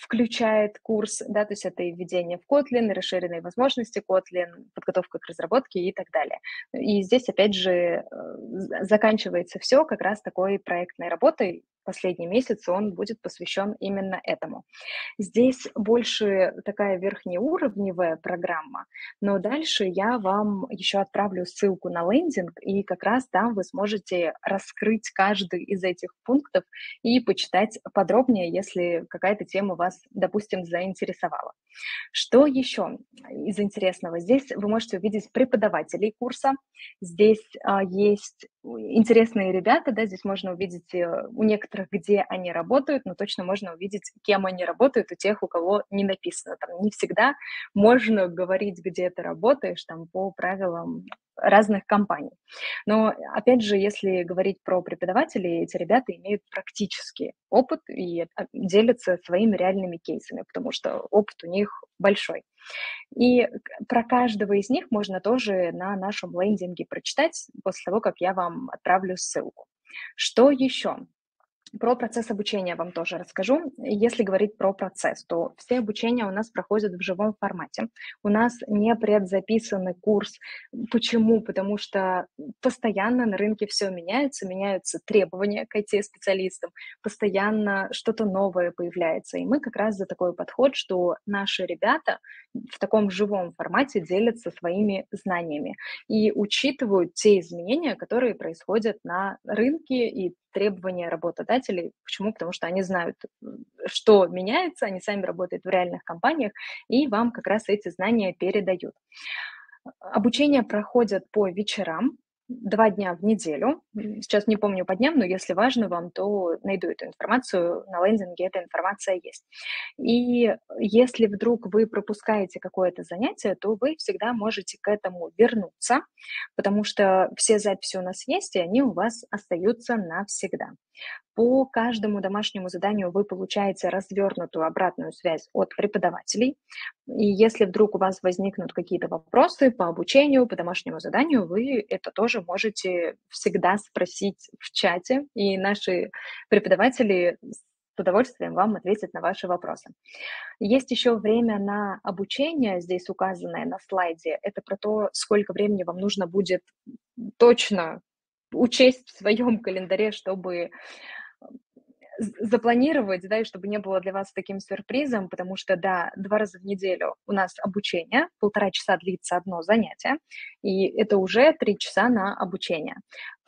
включает курс, да, то есть это и введение в Kotlin, расширенные возможности Kotlin, подготовка к разработке и так далее. И здесь, опять же, э, заканчивается все как раз такой проектной работой, последний месяц он будет посвящен именно этому. Здесь больше такая верхнеуровневая программа, но дальше я вам еще отправлю ссылку на лендинг, и как раз там вы сможете раскрыть каждый из этих пунктов и почитать подробнее, если какая-то тема вас, допустим, заинтересовала. Что еще из интересного? Здесь вы можете увидеть преподавателей курса. Здесь а, есть интересные ребята, да, здесь можно увидеть э, у некоторых, где они работают, но точно можно увидеть, кем они работают, у тех, у кого не написано. Там не всегда можно говорить, где ты работаешь, там по правилам разных компаний. Но, опять же, если говорить про преподавателей, эти ребята имеют практический опыт и а, делятся своими реальными кейсами, потому что опыт у них большой. И про каждого из них можно тоже на нашем лендинге прочитать после того, как я вам отправлю ссылку. Что еще? Про процесс обучения вам тоже расскажу. Если говорить про процесс, то все обучения у нас проходят в живом формате. У нас не предзаписанный курс. Почему? Потому что постоянно на рынке все меняется, меняются требования к IT-специалистам, постоянно что-то новое появляется. И мы как раз за такой подход, что наши ребята в таком живом формате делятся своими знаниями и учитывают те изменения, которые происходят на рынке и требования работодателей. Почему? Потому что они знают, что меняется, они сами работают в реальных компаниях, и вам как раз эти знания передают. Обучение проходит по вечерам, два дня в неделю. Сейчас не помню по дням, но если важно вам, то найду эту информацию. На лендинге эта информация есть. И если вдруг вы пропускаете какое-то занятие, то вы всегда можете к этому вернуться, потому что все записи у нас есть, и они у вас остаются навсегда. По каждому домашнему заданию вы получаете развернутую обратную связь от преподавателей. И если вдруг у вас возникнут какие-то вопросы по обучению, по домашнему заданию, вы это тоже можете всегда спросить в чате, и наши преподаватели с удовольствием вам ответят на ваши вопросы. Есть еще время на обучение, здесь указанное на слайде. Это про то, сколько времени вам нужно будет точно учесть в своем календаре, чтобы запланировать, да, и чтобы не было для вас таким сюрпризом, потому что, да, два раза в неделю у нас обучение, полтора часа длится одно занятие, и это уже три часа на обучение.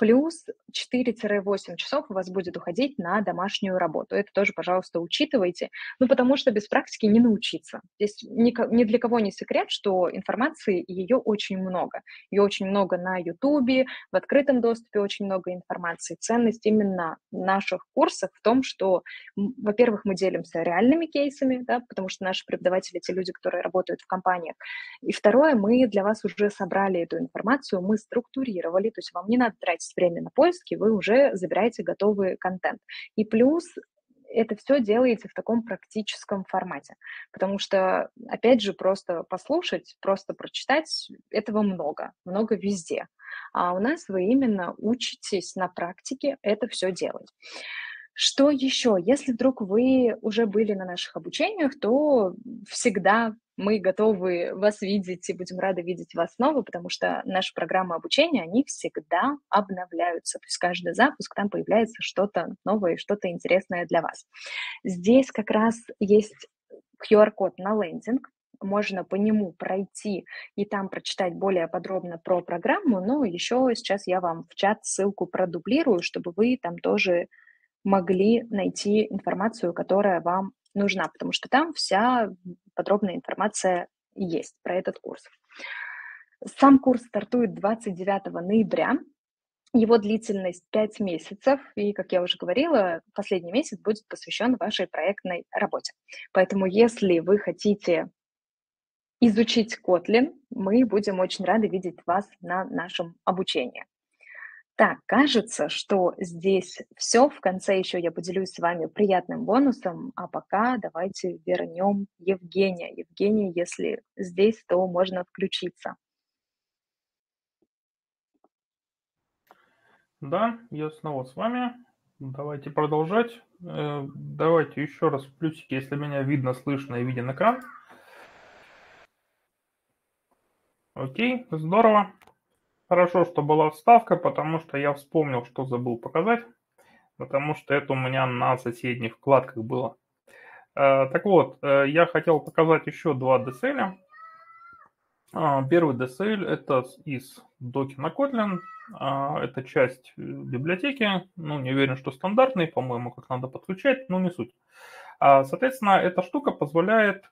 Плюс 4-8 часов у вас будет уходить на домашнюю работу. Это тоже, пожалуйста, учитывайте, ну, потому что без практики не научиться. Здесь ни, для кого не секрет, что информации ее очень много. Ее очень много на Ютубе, в открытом доступе очень много информации. Ценность именно наших курсов в том, что, во-первых, мы делимся реальными кейсами, да, потому что наши преподаватели – те люди, которые работают в компаниях. И второе, мы для вас уже собрали эту информацию, мы структурировали, то есть вам не надо тратить время на поиски, вы уже забираете готовый контент. И плюс это все делаете в таком практическом формате, потому что, опять же, просто послушать, просто прочитать, этого много, много везде. А у нас вы именно учитесь на практике это все делать. Что еще? Если вдруг вы уже были на наших обучениях, то всегда мы готовы вас видеть и будем рады видеть вас снова, потому что наши программы обучения, они всегда обновляются. То есть каждый запуск там появляется что-то новое, что-то интересное для вас. Здесь как раз есть QR-код на лендинг, можно по нему пройти и там прочитать более подробно про программу, но еще сейчас я вам в чат ссылку продублирую, чтобы вы там тоже могли найти информацию, которая вам нужна, потому что там вся подробная информация есть про этот курс. Сам курс стартует 29 ноября. Его длительность 5 месяцев, и, как я уже говорила, последний месяц будет посвящен вашей проектной работе. Поэтому, если вы хотите изучить Kotlin, мы будем очень рады видеть вас на нашем обучении. Так, кажется, что здесь все. В конце еще я поделюсь с вами приятным бонусом, а пока давайте вернем Евгения. Евгений, если здесь, то можно включиться. Да, я снова с вами. Давайте продолжать. Э, давайте еще раз плюсики, если меня видно, слышно и виден экран. Окей, здорово. Хорошо, что была вставка, потому что я вспомнил, что забыл показать, потому что это у меня на соседних вкладках было. Э, так вот, э, я хотел показать еще два DSL. А, первый DSL это из на Kotlin. А, это часть э, библиотеки. Ну, не уверен, что стандартный, по-моему, как надо подключать, но не суть. А, соответственно, эта штука позволяет...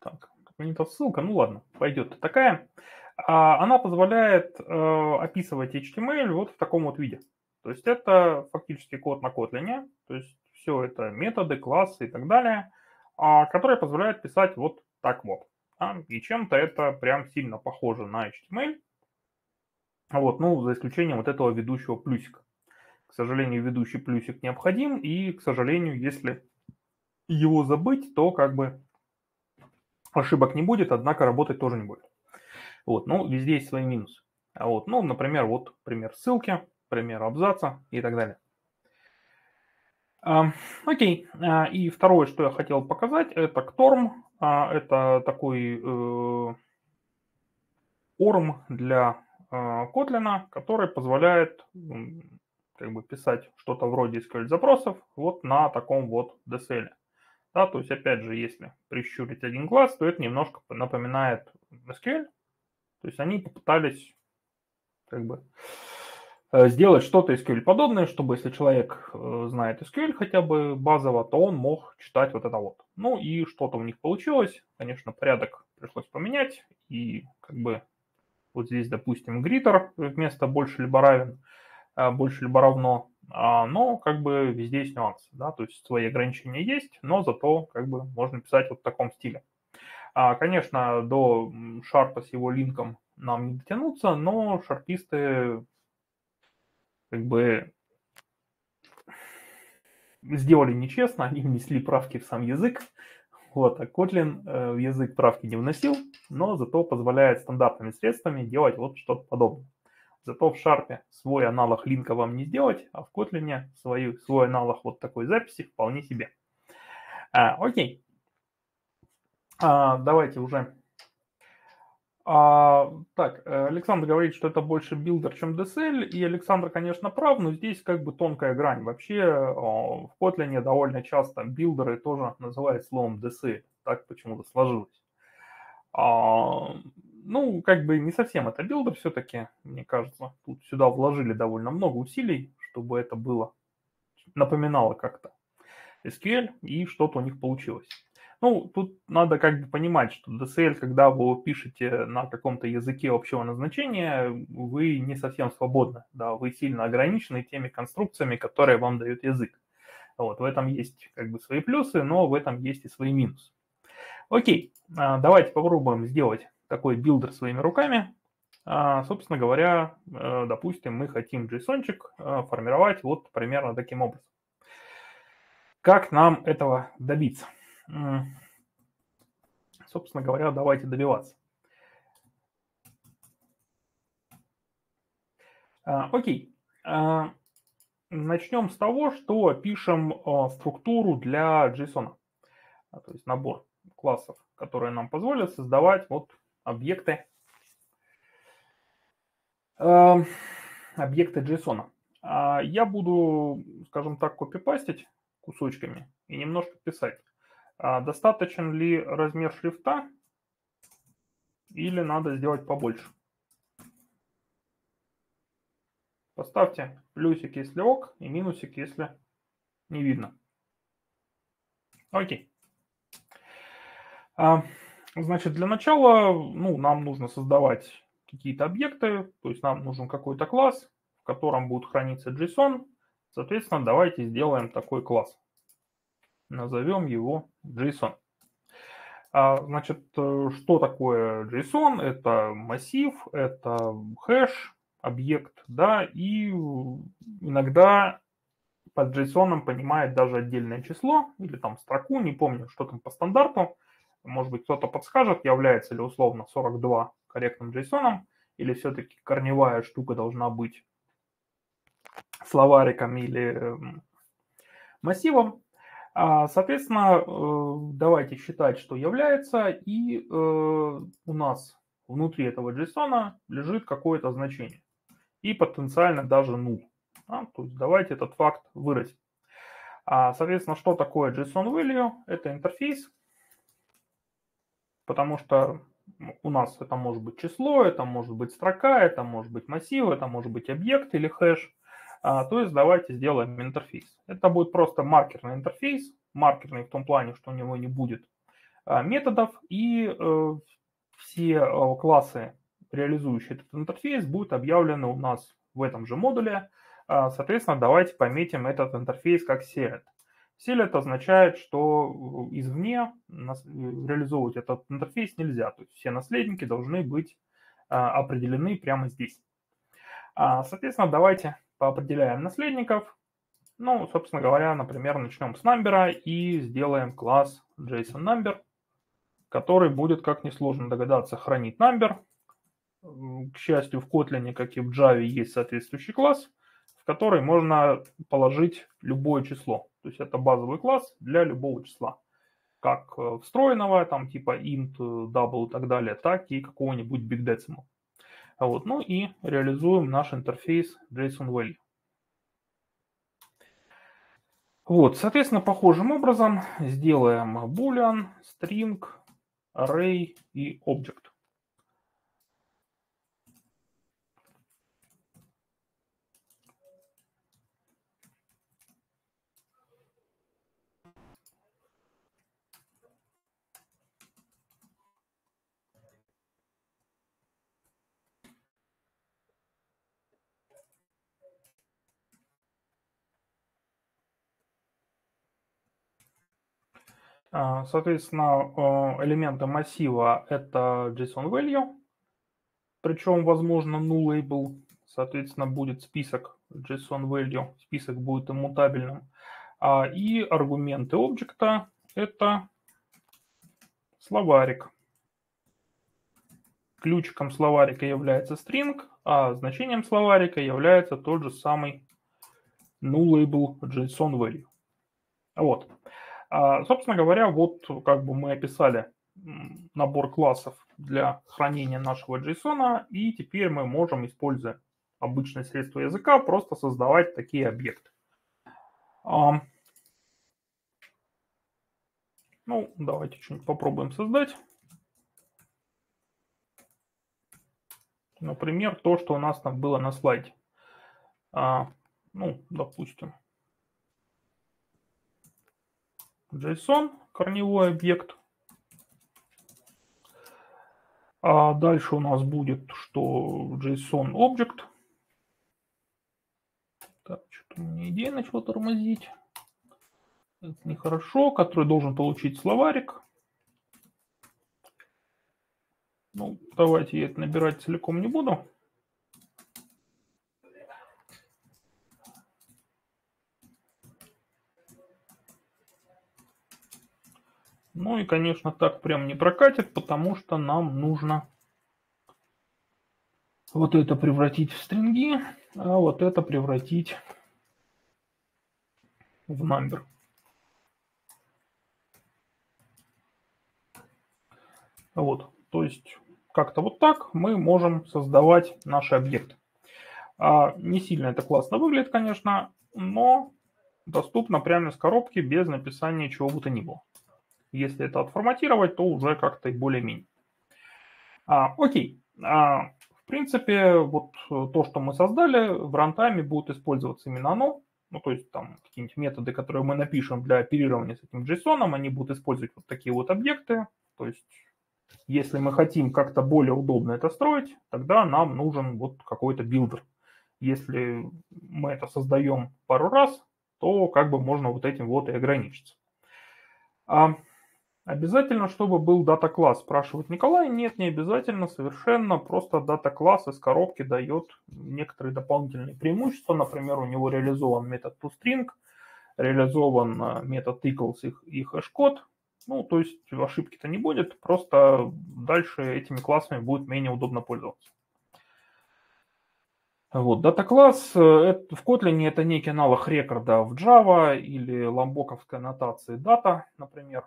Так, та ссылка, ну ладно, пойдет такая. А, она позволяет э, описывать HTML вот в таком вот виде. То есть это фактически код на Kotlin, то есть все это методы, классы и так далее, а, которые позволяют писать вот так вот. И чем-то это прям сильно похоже на HTML. Вот, ну, за исключением вот этого ведущего плюсика. К сожалению, ведущий плюсик необходим, и, к сожалению, если его забыть, то как бы ошибок не будет, однако работать тоже не будет. Вот, ну, везде есть свои минусы. А вот, ну, например, вот пример ссылки. к примеру, абзаца и так далее. Окей, а, и второе, что я хотел показать, это KTORM. А, это такой э, ORM для Kotlin, который позволяет как бы писать что-то вроде SQL запросов вот на таком вот DSL. Да, то есть, опять же, если прищурить один глаз, то это немножко напоминает SQL. То есть они попытались как бы э, сделать что-то SQL подобное, чтобы если человек э, знает SQL хотя бы базово, то он мог читать вот это вот. Ну и что-то у них получилось. Конечно, порядок пришлось поменять. И как бы вот здесь, допустим, гритер вместо больше либо равен, э, больше либо равно. А, но как бы везде есть нюансы. Да? То есть свои ограничения есть, но зато как бы можно писать вот в таком стиле. А, конечно, до шарпа с его линком нам не дотянуться, но шарписты как бы сделали нечестно, они внесли правки в сам язык. Вот, а Kotlin э, в язык правки не вносил, но зато позволяет стандартными средствами делать вот что-то подобное. Зато в Sharp свой аналог LINQ вам не сделать, а в Kotlin свой, свой аналог вот такой записи вполне себе. А, окей. А, давайте уже а, так, э, Александр говорит, что это больше билдер, чем DSL, и Александр, конечно, прав, но здесь как бы тонкая грань. Вообще в Kotlin довольно часто билдеры тоже называют словом DSL, так почему-то сложилось. Ну, как бы не совсем это билдер все-таки, мне кажется. Тут сюда вложили довольно много усилий, чтобы это было, напоминало как-то SQL, и что-то у них получилось. Ну, тут надо как бы понимать, что DSL, когда вы пишете на каком-то языке общего назначения, вы не совсем свободны, да, вы сильно ограничены теми конструкциями, которые вам дает язык. Вот, в этом есть как бы свои плюсы, но в этом есть и свои минусы. Окей, а, давайте попробуем сделать такой билдер своими руками. А, собственно говоря, э, допустим, мы хотим JSON э, формировать вот примерно таким образом. Как нам этого добиться? собственно говоря, давайте добиваться. А, окей. А, начнем с того, что пишем а, структуру для JSON. То есть набор классов, которые нам позволят создавать вот объекты, объекты JSON. Я буду, скажем так, копипастить кусочками и немножко писать. А достаточен ли размер шрифта или надо сделать побольше? Поставьте плюсик, если ок, и минусик, если не видно. Окей. А, значит, для начала ну, нам нужно создавать какие-то объекты, то есть нам нужен какой-то класс, в котором будет храниться JSON. Соответственно, давайте сделаем такой класс. Назовем его JSON. А, значит, э, что такое JSON? Это массив, это хэш, объект, да, и иногда под JSON понимает даже отдельное число или там строку, не помню, что там по стандарту. Может быть, кто-то подскажет, является ли условно 42 корректным JSON, или все-таки корневая штука должна быть словариком или эм, массивом. А, соответственно, э, давайте считать, что является, и э, у нас внутри этого JSON лежит какое-то значение. И потенциально даже null. Да? То есть давайте этот факт выразим. А, соответственно, что такое JSON value? Это интерфейс, потому что у нас это может быть число, это может быть строка, это может быть массив, это может быть объект или хэш. А, то есть давайте сделаем интерфейс. Это будет просто маркерный интерфейс, маркерный в том плане, что у него не будет а, методов, и э, все э, классы, реализующие этот интерфейс, будут объявлены у нас в этом же модуле. А, соответственно, давайте пометим этот интерфейс как select. Select означает, что извне реализовывать этот интерфейс нельзя. То есть все наследники должны быть определены прямо здесь. Соответственно, давайте поопределяем наследников. Ну, собственно говоря, например, начнем с number и сделаем класс JSON number, который будет, как несложно догадаться, хранить number. К счастью, в Kotlin, как и в Java, есть соответствующий класс, который можно положить любое число. То есть это базовый класс для любого числа. Как э, встроенного, там типа int, double и так далее, так и какого-нибудь big decimal. Вот. Ну и реализуем наш интерфейс JSON Value. Вот, соответственно, похожим образом сделаем boolean, string, array и object. Соответственно, э, элементы массива это JSON value, причем, возможно, null label, соответственно, будет список JSON value, список будет иммутабельным. А, и аргументы объекта это словарик. Ключиком словарика является string, а значением словарика является тот же самый null label JSON value. Вот. А, собственно говоря, вот как бы мы описали набор классов для хранения нашего JSON, и теперь мы можем, используя обычное средство языка, просто создавать такие объекты. А, ну, давайте что-нибудь попробуем создать. Например, то, что у нас там было на слайде. А, ну, допустим, JSON, корневой объект. А дальше у нас будет, что JSON Object. Так, что-то у меня идея начала тормозить. Это нехорошо, который должен получить словарик. Ну, давайте я это набирать целиком не буду. Ну и, конечно, так прям не прокатит, потому что нам нужно вот это превратить в стринги, а вот это превратить в number. Вот, то есть как-то вот так мы можем создавать наши объекты. А, не сильно это классно выглядит, конечно, но доступно прямо из коробки без написания чего бы то ни было. Если это отформатировать, то уже как-то более-менее. А, окей. А, в принципе, вот то, что мы создали, в рантайме будет использоваться именно оно. Ну, то есть там какие-нибудь методы, которые мы напишем для оперирования с этим JSON, они будут использовать вот такие вот объекты. То есть если мы хотим как-то более удобно это строить, тогда нам нужен вот какой-то билдер. Если мы это создаем пару раз, то как бы можно вот этим вот и ограничиться. А Обязательно, чтобы был дата-класс, спрашивает Николай. Нет, не обязательно, совершенно. Просто дата-класс из коробки дает некоторые дополнительные преимущества. Например, у него реализован метод toString, реализован э, метод equals и hashCode. Ну, то есть ошибки-то не будет, просто дальше этими классами будет менее удобно пользоваться. Вот, дата-класс э, в Kotlin это некий аналог record'а в Java или Lombok'овской аннотации Data, например.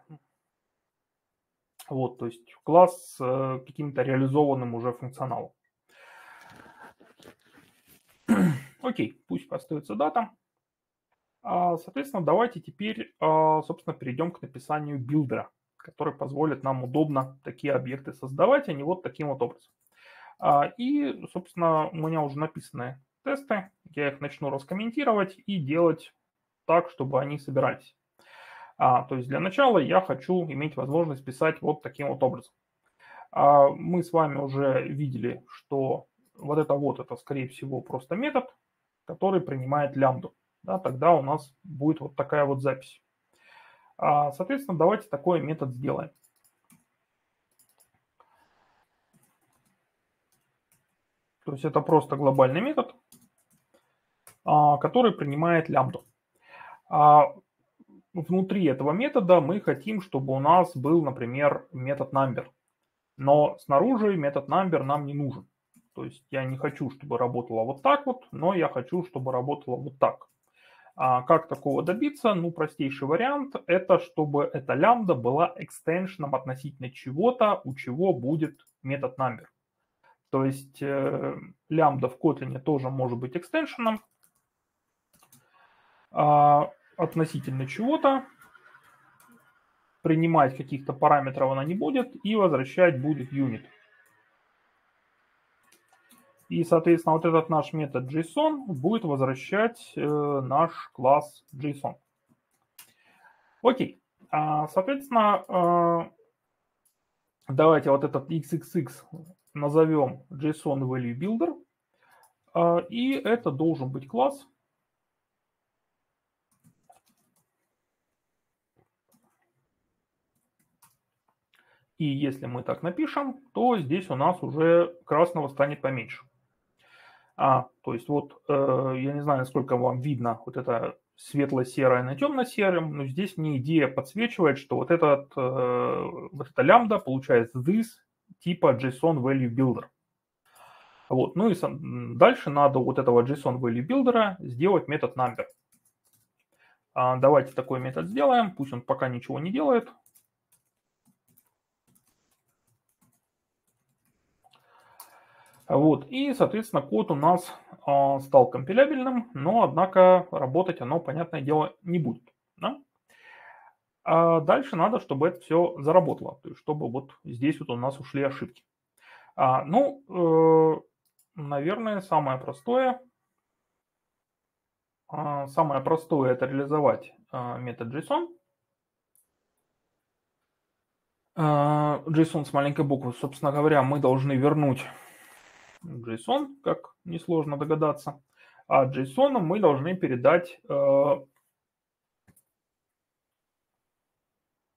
Вот, то есть класс с э, каким-то реализованным уже функционалом. Окей, пусть остается дата. А, соответственно, давайте теперь, а, собственно, перейдем к написанию билдера, который позволит нам удобно такие объекты создавать, а не вот таким вот образом. А, и, собственно, у меня уже написаны тесты, я их начну раскомментировать и делать так, чтобы они собирались. А, то есть для начала я хочу иметь возможность писать вот таким вот образом. А, мы с вами уже видели, что вот это вот, это скорее всего просто метод, который принимает лямбду. Да, тогда у нас будет вот такая вот запись. А, соответственно, давайте такой метод сделаем. То есть это просто глобальный метод, а, который принимает лямбду. А, внутри этого метода мы хотим, чтобы у нас был, например, метод number. Но снаружи метод number нам не нужен. То есть я не хочу, чтобы работало вот так вот, но я хочу, чтобы работало вот так. А как такого добиться? Ну, простейший вариант – это чтобы эта лямбда была экстеншеном относительно чего-то, у чего будет метод number. То есть э, лямбда в Kotlin тоже может быть экстеншеном э, относительно чего-то. Принимать каких-то параметров она не будет и возвращать будет unit. И, соответственно, вот этот наш метод JSON будет возвращать э, наш класс JSON. Окей. А, соответственно, э, давайте вот этот XXX назовем JSON Value Builder. Э, и это должен быть класс. И если мы так напишем, то здесь у нас уже красного станет поменьше. А, то есть вот, э, я не знаю, насколько вам видно вот это светло-серое на темно-сером, но здесь мне идея подсвечивает, что вот, этот, э, вот эта лямбда получается this типа JSON Value Builder. Вот. Ну и дальше надо вот этого JSON Value Builder сделать метод number. А, давайте такой метод сделаем, пусть он пока ничего не делает. Вот, и, соответственно, код у нас э, стал компилябельным, но, однако, работать оно, понятное дело, не будет. Да? А дальше надо, чтобы это все заработало, то есть чтобы вот здесь вот у нас ушли ошибки. А, ну, э, наверное, самое простое, э, самое простое это реализовать э, метод JSON. JSON с маленькой буквы, собственно говоря, мы должны вернуть JSON, как несложно догадаться. А JSON мы должны передать э,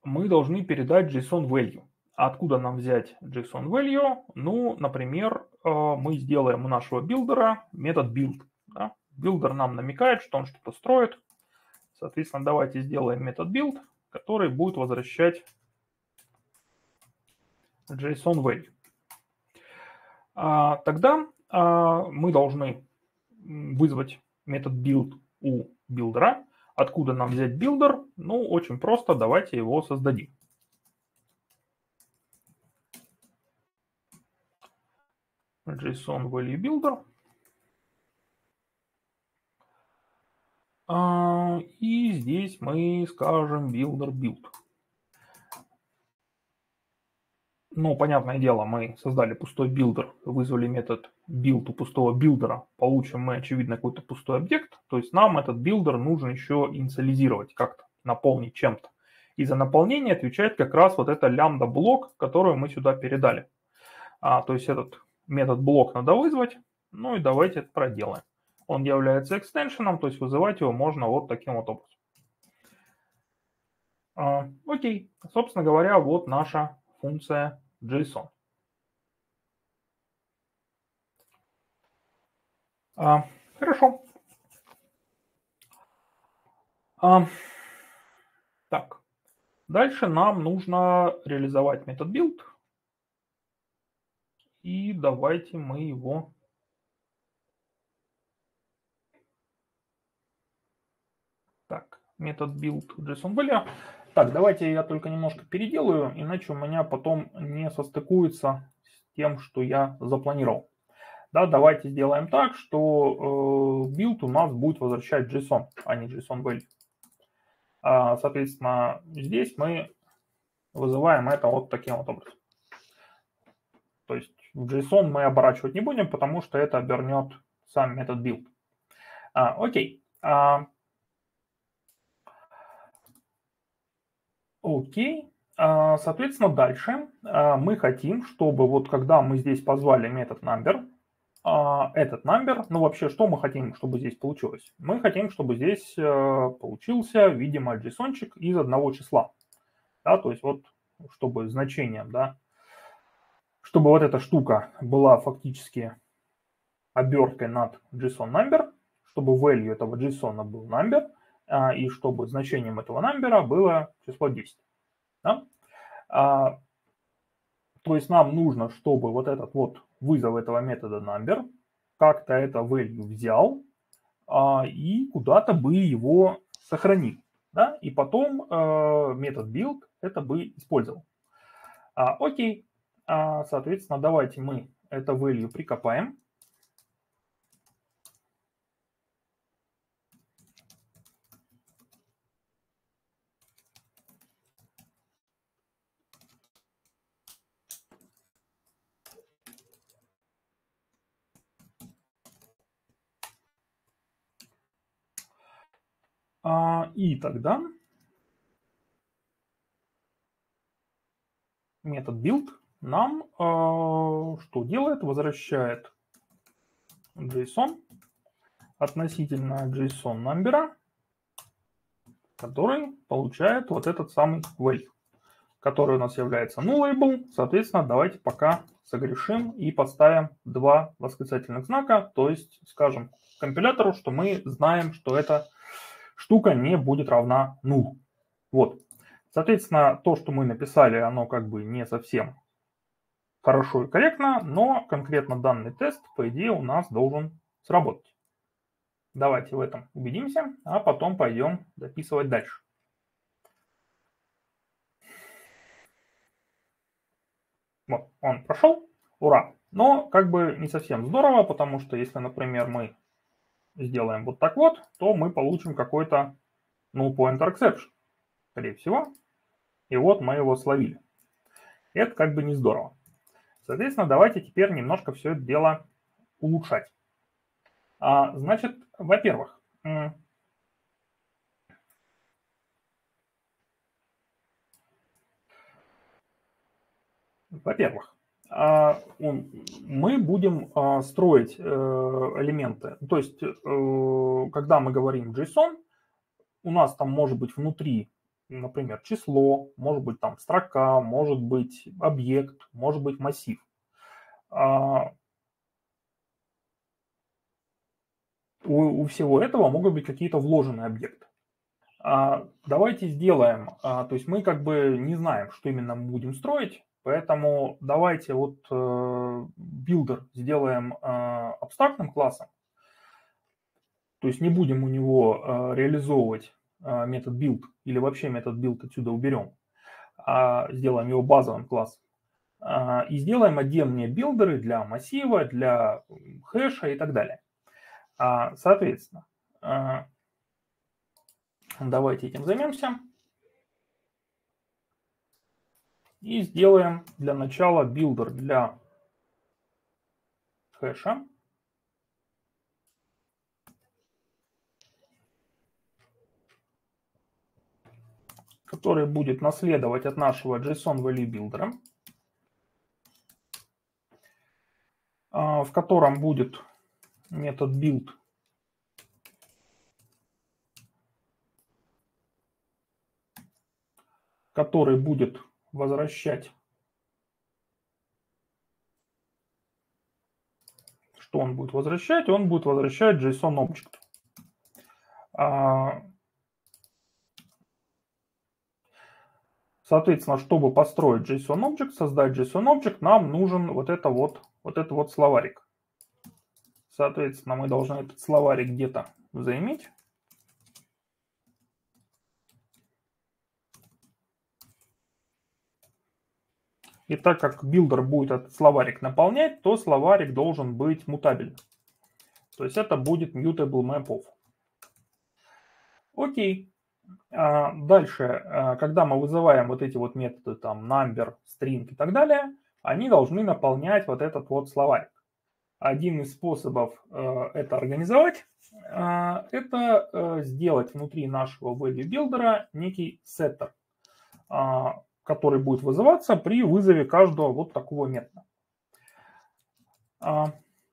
мы должны передать JSON value. Откуда нам взять JSON value? Ну, например, э, мы сделаем у нашего билдера метод build. Да? Билдер нам намекает, что он что-то строит. Соответственно, давайте сделаем метод build, который будет возвращать JSON value. А, тогда а, мы должны вызвать метод build у билдера. Откуда нам взять билдер? Ну, очень просто, давайте его создадим. JSON Value Builder. А, и здесь мы скажем builder build. Ну, понятное дело, мы создали пустой билдер, вызвали метод build у пустого билдера, получим мы, очевидно, какой-то пустой объект, то есть нам этот билдер нужно еще инициализировать как-то, наполнить чем-то. И за наполнение отвечает как раз вот это лямбда-блок, который мы сюда передали. А, то есть этот метод блок надо вызвать, ну и давайте это проделаем. Он является экстеншеном, то есть вызывать его можно вот таким вот образом. А, окей, собственно говоря, вот наша функция JSON. А, хорошо. А, так, дальше нам нужно реализовать метод build. И давайте мы его Так, метод build JSON value. Так, давайте я только немножко переделаю, иначе у меня потом не состыкуется с тем, что я запланировал. Да, давайте сделаем так, что э, build у нас будет возвращать JSON, а не JSON value. А, соответственно, здесь мы вызываем это вот таким вот образом. То есть JSON мы оборачивать не будем, потому что это обернет сам метод build. А, окей. А, Окей. А, соответственно, дальше а, мы хотим, чтобы вот когда мы здесь позвали метод number, а, этот number, ну вообще, что мы хотим, чтобы здесь получилось? Мы хотим, чтобы здесь э, получился, видимо, json из одного числа. Да, то есть вот, чтобы значением, да, чтобы вот эта штука была фактически оберткой над JSON number, чтобы value этого JSON был number, и чтобы значением этого номера было число 10. Да? А, то есть нам нужно, чтобы вот этот вот вызов этого метода number, как-то это value взял а, и куда-то бы его сохранил. Да? И потом э, метод build это бы использовал. А, окей, а, соответственно, давайте мы это value прикопаем. И тогда метод build нам э, что делает? Возвращает JSON относительно JSON номера, который получает вот этот самый value, который у нас является nullable. Соответственно, давайте пока согрешим и поставим два восклицательных знака, то есть скажем компилятору, что мы знаем, что эта штука не будет равна null. Вот. Соответственно, то, что мы написали, оно как бы не совсем хорошо и корректно, но конкретно данный тест, по идее, у нас должен сработать. Давайте в этом убедимся, а потом пойдем дописывать дальше. Вот, он прошел, ура. Но как бы не совсем здорово, потому что если, например, мы сделаем вот так вот, то мы получим какой-то null pointer exception, скорее всего. И вот мы его словили. Это как бы не здорово. Соответственно, давайте теперь немножко все это дело улучшать. А, значит, во-первых, во-первых, мы будем а, строить э, элементы. То есть, э, когда мы говорим JSON, у нас там может быть внутри например, число, может быть там строка, может быть объект, может быть массив. А, у, всего этого могут быть какие-то вложенные объекты. А, давайте сделаем, а, то есть мы как бы не знаем, что именно мы будем строить, поэтому давайте вот э, билдер сделаем абстрактным классом, то есть не будем у него реализовывать а, метод build или вообще метод build отсюда уберем, а сделаем его базовым классом. А, и сделаем отдельные билдеры для массива, для хэша и так далее. А, соответственно, давайте этим займемся. И сделаем для начала билдер для хэша. который будет наследовать от нашего JSON Value Builder, а, в котором будет метод build, который будет возвращать, что он будет возвращать? Он будет возвращать JSON Object. А, Соответственно, чтобы построить JSON-объект, создать JSON-объект, нам нужен вот это вот, вот это вот словарик. Соответственно, мы должны этот словарик где-то заиметь. И так как билдер будет этот словарик наполнять, то словарик должен быть мутабельным. То есть это будет mutable map of. Окей. А, дальше, а, когда мы вызываем вот эти вот методы, там, number, string и так далее, они должны наполнять вот этот вот словарик. Один из способов э, это организовать, а, это э, сделать внутри нашего value builder некий setter, который будет вызываться при вызове каждого вот такого метода.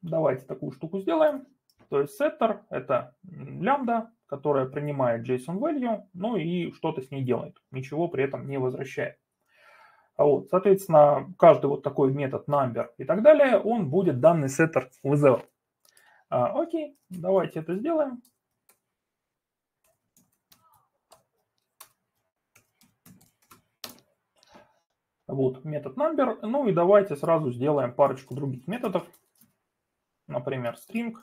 Давайте такую штуку сделаем. То есть setter это лямбда, которая принимает JSON value, ну и что-то с ней делает, ничего при этом не возвращает. А вот, соответственно, каждый вот такой метод number и так далее, он будет данный setter вызывать. А, окей, давайте это сделаем. Вот метод number. Ну и давайте сразу сделаем парочку других методов. Например, string.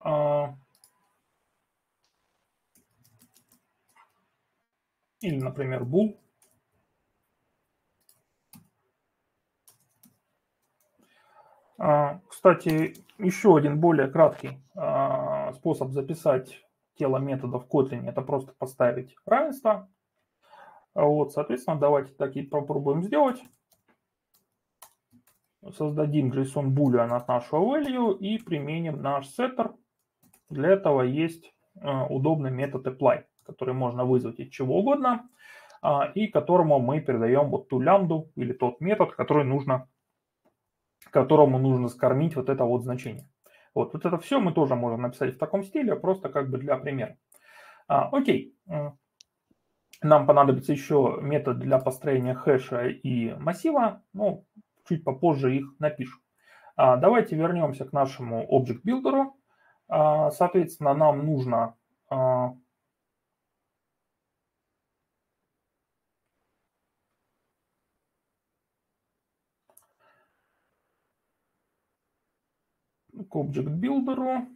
А, или, например, bool. А, кстати, еще один более краткий а, способ записать тело метода в Kotlin – это просто поставить равенство. Вот, соответственно, давайте так и попробуем сделать. Создадим JSON boolean от нашего value и применим наш setter. Для этого есть а, удобный метод apply, который можно вызвать из чего угодно, и которому мы передаем вот ту лямбду или тот метод, который нужно которому нужно скормить вот это вот значение. Вот, вот это все мы тоже можем написать в таком стиле, просто как бы для примера. А, окей. Нам понадобится еще метод для построения хэша и массива. Ну, чуть попозже их напишу. А, давайте вернемся к нашему Object Builder. А, соответственно, нам нужно а, к Object Builder.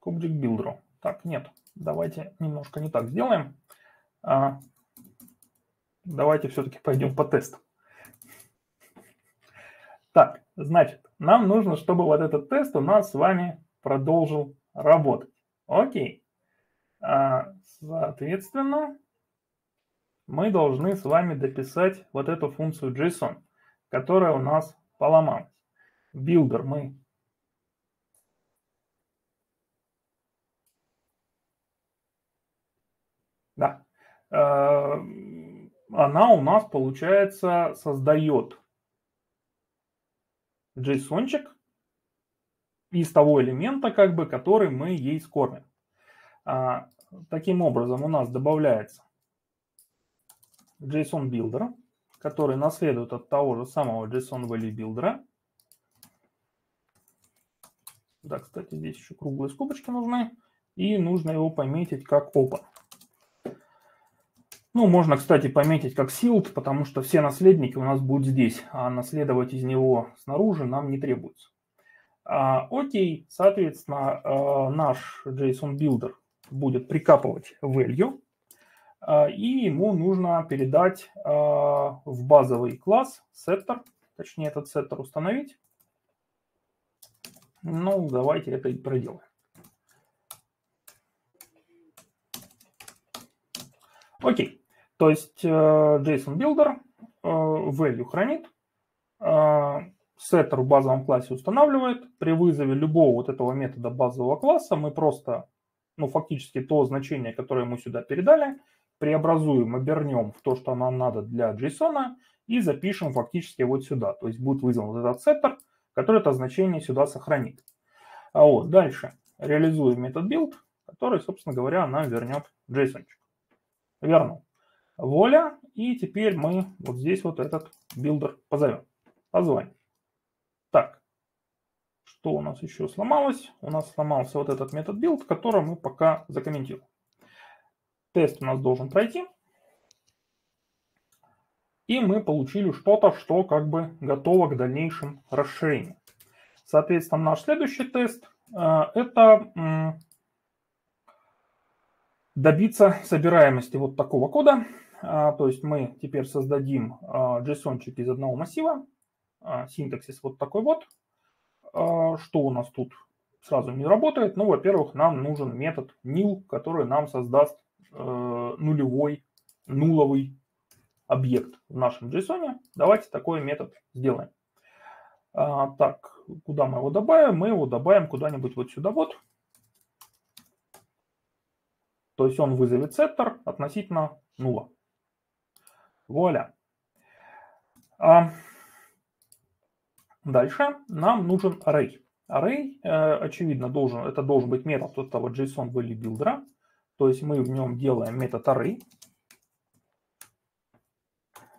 К Object Builder. Так, нет, давайте немножко не так сделаем. А, давайте все-таки пойдем по тесту. Так, значит, нам нужно, чтобы вот этот тест у нас с вами продолжил работать. Окей. А, соответственно, мы должны с вами дописать вот эту функцию JSON, которая у нас поломалась. Builder мы Да. Э, она у нас, получается, создает json из того элемента, как бы, который мы ей скормим. А, таким образом, у нас добавляется JSON Builder, который наследует от того же самого JSON Value Builder. Да, кстати, здесь еще круглые скобочки нужны. И нужно его пометить как Open. Ну, можно, кстати, пометить как sealed, потому что все наследники у нас будут здесь, а наследовать из него снаружи нам не требуется. А, окей, соответственно, а, наш JSON Builder будет прикапывать value, а, и ему нужно передать а, в базовый класс setter, точнее этот setter установить. Ну, давайте это и проделаем. Окей. То есть э, JSON Builder э, value хранит, setter в базовом классе устанавливает. При вызове любого вот этого метода базового класса мы просто, ну, фактически то значение, которое мы сюда передали, преобразуем, обернем в то, что нам надо для JSON, и запишем фактически вот сюда. То есть будет вызван вот этот setter, который это значение сюда сохранит. А вот дальше реализуем метод build, который, собственно говоря, нам вернет JSON. Вернул value. И теперь мы вот здесь вот этот builder позовем. Позвоним. Так, что у нас еще сломалось? У нас сломался вот этот метод build, который мы пока закомментируем. Тест у нас должен пройти. И мы получили что-то, что как бы готово к дальнейшим расширениям. Соответственно, наш следующий тест э, это добиться собираемости вот такого кода. А, то есть мы теперь создадим а, JSON из одного массива. А, синтаксис вот такой вот. Что у нас тут сразу не работает? Ну, во-первых, нам нужен метод nil, который нам создаст э, нулевой, нуловый объект в нашем JSON. Давайте такой метод сделаем. Так, куда мы его добавим? Мы его добавим куда-нибудь вот сюда вот. То есть он вызовет сеттер относительно нула. Вуаля. А дальше нам нужен array. Array, э, очевидно, должен, это должен быть метод этого JSON value builder. То есть мы в нем делаем метод array,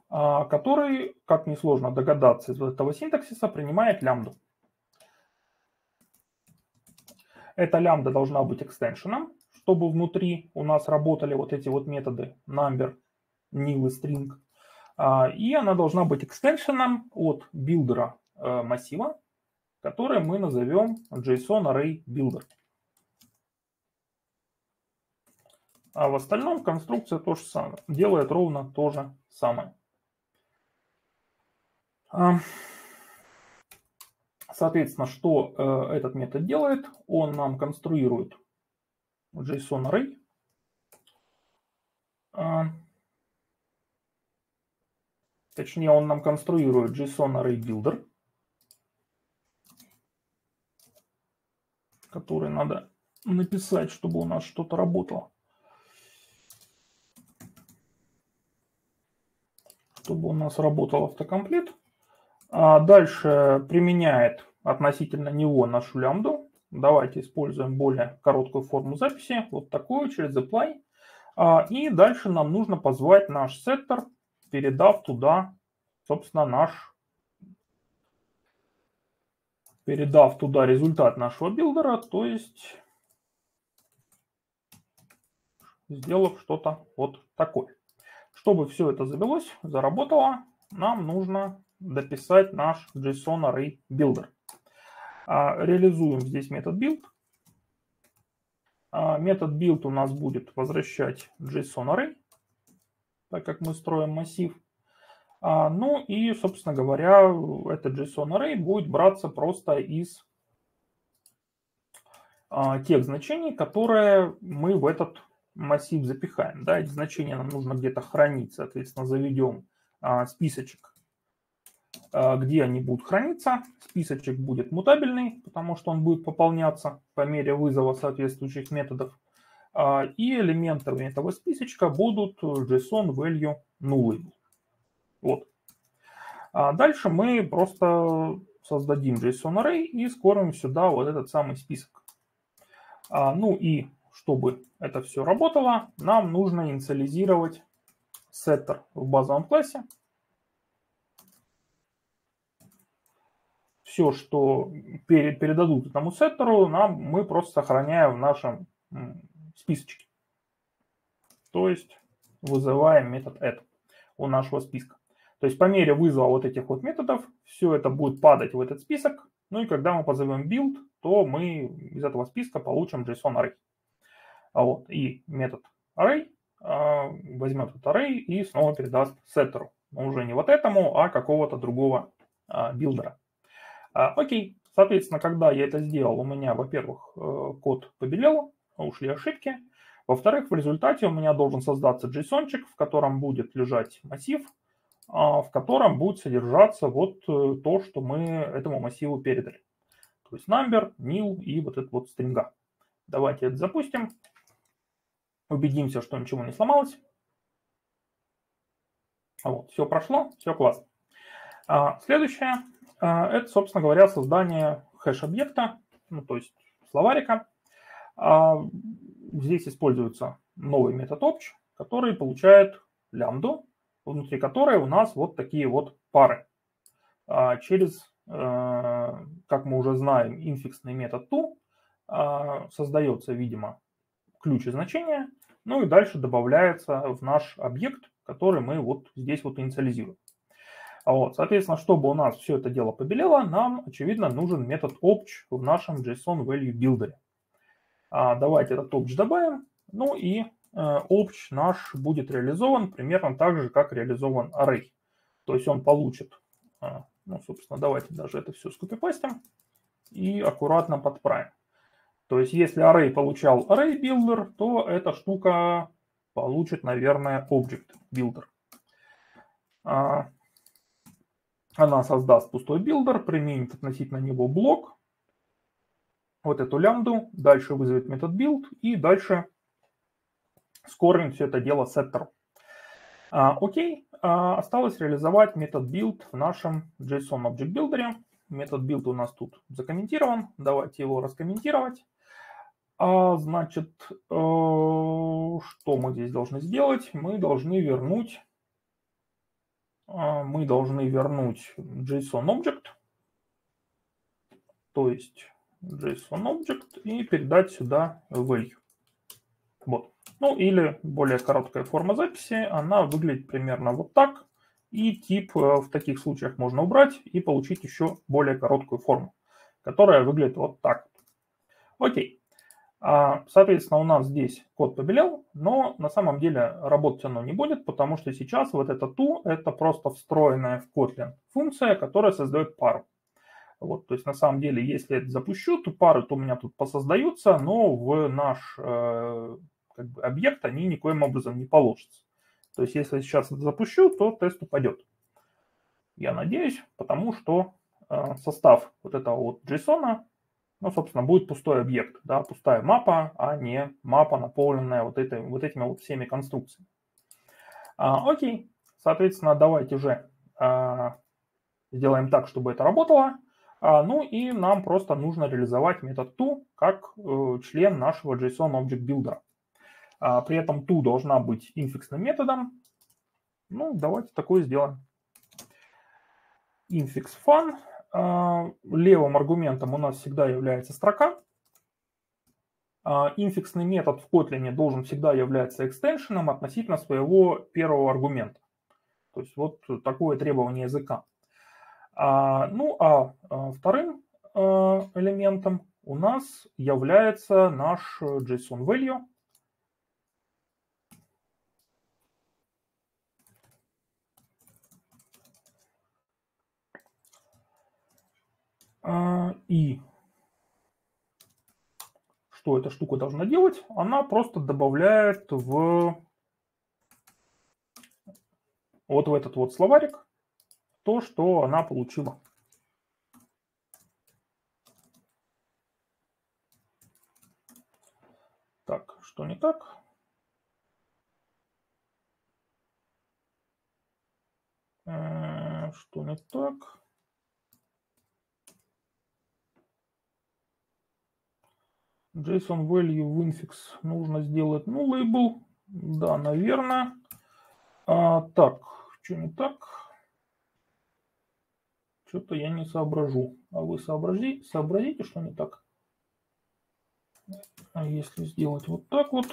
а, который, как несложно догадаться из этого синтаксиса, принимает лямбду. Эта лямбда должна быть экстеншеном, чтобы внутри у нас работали вот эти вот методы number, nil и string. А, и она должна быть экстеншеном от билдера э, массива, который мы назовем JSON Array Builder. А в остальном конструкция то же самое, делает ровно то же самое. А, соответственно, что э, этот метод делает? Он нам конструирует JSON array. Точнее, он нам конструирует JSON array builder, который надо написать, чтобы у нас что-то работало. чтобы у нас работал автокомплит. А дальше применяет относительно него нашу лямбду. Давайте используем более короткую форму записи, вот такую, через apply. А, и дальше нам нужно позвать наш сеттер, передав туда, собственно, наш передав туда результат нашего билдера, то есть сделав что-то вот такое. Чтобы все это завелось, заработало, нам нужно дописать наш JSON Array Builder. А, реализуем здесь метод build. А, метод build у нас будет возвращать JSON Array, так как мы строим массив. А, ну и, собственно говоря, этот JSON Array будет браться просто из тех значений, которые мы в этот массив запихаем. Да, эти значения нам нужно где-то хранить, соответственно, заведем а, списочек, а, где они будут храниться. Списочек будет мутабельный, потому что он будет пополняться по мере вызова соответствующих методов. А, и элементами этого списочка будут JSON value nullable. Вот. А дальше мы просто создадим JSON array и скормим сюда вот этот самый список. А, ну и чтобы это все работало, нам нужно инициализировать setter в базовом классе. Все, что передадут этому сеттеру, нам, мы просто сохраняем в нашем списочке. То есть вызываем метод add у нашего списка. То есть по мере вызова вот этих вот методов, все это будет падать в этот список. Ну и когда мы позовем build, то мы из этого списка получим JSON array. А вот, и метод array а, возьмет этот array и снова передаст сеттеру. Но уже не вот этому, а какого-то другого а, билдера. Окей, соответственно, когда я это сделал, у меня, во-первых, э, код побелел, ушли ошибки. Во-вторых, в результате у меня должен создаться JSON в котором будет лежать массив, в котором будет содержаться вот э, то, что мы этому массиву передали. То есть number, null и вот этот вот стринга. Давайте это запустим. Убедимся, что ничего не сломалось. Вот, все прошло, все классно. А, следующее, а, это, собственно говоря, создание хэш-объекта, ну, то есть словарика. А, здесь используется новый метод obj, который получает лямбду, внутри которой у нас вот такие вот пары. А, через, а, как мы уже знаем, инфиксный метод to а, создается, видимо, ключ и значение, ну и дальше добавляется в наш объект, который мы вот здесь вот инициализируем. Вот, соответственно, чтобы у нас все это дело побелело, нам, очевидно, нужен метод obj в нашем JSON Value Builder. А давайте этот obj добавим. Ну и э, obj наш будет реализован примерно так же, как реализован array. То есть он получит, э, ну, собственно, давайте даже это все скопипастим и аккуратно подправим. То есть если array получал array builder, то эта штука получит, наверное, object builder. А, она создаст пустой builder, применит относительно него блок, вот эту лямбду, дальше вызовет метод build и дальше скормим все это дело сеттеру. А, окей, а, осталось реализовать метод build в нашем JSON Object Builder. Метод build у нас тут закомментирован, давайте его раскомментировать. А, значит, э, что мы здесь должны сделать? Мы должны вернуть, а, мы должны вернуть JSON Object, то есть JSON Object и передать сюда value. Вот. Ну или более короткая форма записи, она выглядит примерно вот так. И тип э, в таких случаях можно убрать и получить еще более короткую форму, которая выглядит вот так. Окей. А, соответственно, у нас здесь код побелел, но на самом деле работать оно не будет, потому что сейчас вот это to это просто встроенная в Kotlin функция, которая создает пару. Вот, то есть на самом деле, если это запущу, то пары то у меня тут посоздаются, но в наш э, как бы, объект они никоим образом не положатся. То есть если сейчас это запущу, то тест упадет. Я надеюсь, потому что э, состав вот этого вот JSON ну, собственно, будет пустой объект, да, пустая мапа, а не мапа, наполненная вот, этой, вот этими вот всеми конструкциями. А, окей, соответственно, давайте же а, сделаем так, чтобы это работало. А, ну и нам просто нужно реализовать метод to как э, член нашего JSON Object Builder. А, при этом to должна быть инфиксным методом. Ну, давайте такое сделаем. Infix fun а, левым аргументом у нас всегда является строка. Инфиксный метод в Kotlin должен всегда являться экстеншеном относительно своего первого аргумента. То есть вот такое требование языка. А, ну а вторым элементом у нас является наш JSON value, А, и что эта штука должна делать? Она просто добавляет в вот в этот вот словарик то, что она получила. Так, что не так? Э, что не так? JSON value в infix нужно сделать, ну, лейбл, да, наверное. А, так, что не так? Что-то я не соображу. А вы сообрази, сообразите, что не так? А если сделать вот так вот...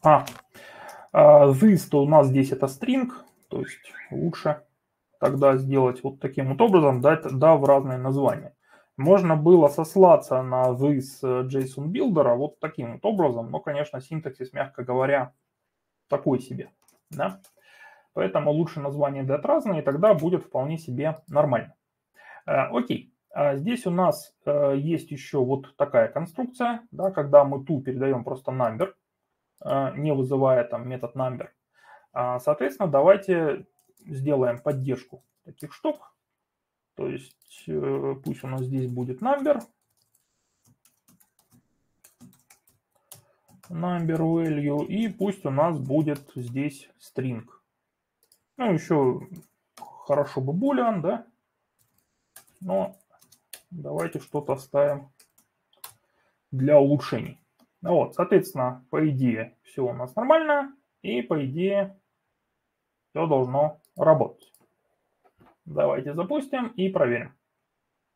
А, This, а, то у нас здесь это string, то есть лучше тогда сделать вот таким вот образом, дать, дав разные названия. Можно было сослаться на this JSON Builder вот таким вот образом, но, конечно, синтаксис, мягко говоря, такой себе. Да? Поэтому лучше название дать разные, и тогда будет вполне себе нормально. Э, окей, а здесь у нас э, есть еще вот такая конструкция, да, когда мы ту передаем просто number, а, не вызывая там метод number. А, соответственно, давайте сделаем поддержку таких штук. То есть э, пусть у нас здесь будет number. Number value. И пусть у нас будет здесь string. Ну, еще хорошо бы boolean, да? Но давайте что-то оставим для улучшений. Ну вот, соответственно, по идее, все у нас нормально, и по идее все должно работать. Давайте запустим и проверим.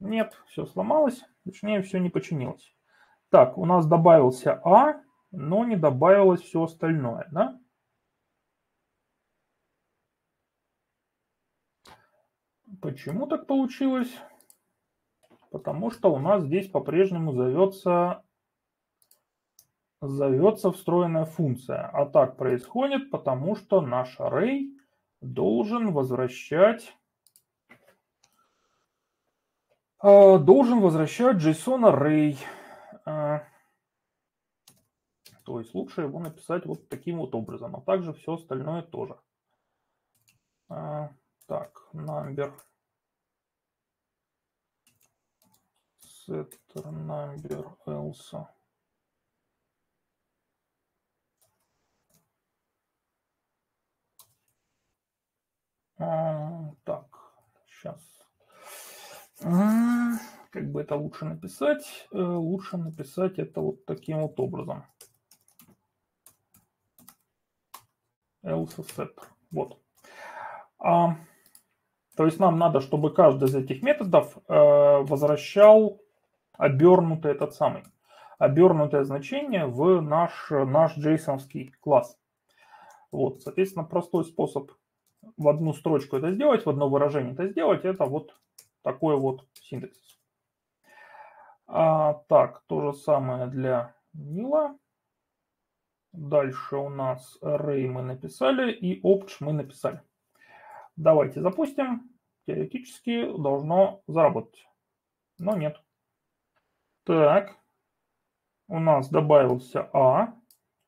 Нет, все сломалось, точнее все не починилось. Так, у нас добавился А, но не добавилось все остальное, да? Почему так получилось? Потому что у нас здесь по-прежнему зовется зовется встроенная функция. А так происходит, потому что наш array должен возвращать а, должен возвращать JSON array. А, то есть лучше его написать вот таким вот образом, а также все остальное тоже. А, так, number setter number else А, так, сейчас. А, как бы это лучше написать? Э, лучше написать это вот таким вот образом. else setter. Вот. А, то есть нам надо, чтобы каждый из этих методов э, возвращал обернутый этот самый, обернутое значение в наш, наш json класс. Вот, соответственно, простой способ в одну строчку это сделать, в одно выражение это сделать, это вот такой вот синтаксис. А, так, то же самое для Нила. Дальше у нас array мы написали и opt мы написали. Давайте запустим. Теоретически должно заработать. Но нет. Так. У нас добавился А.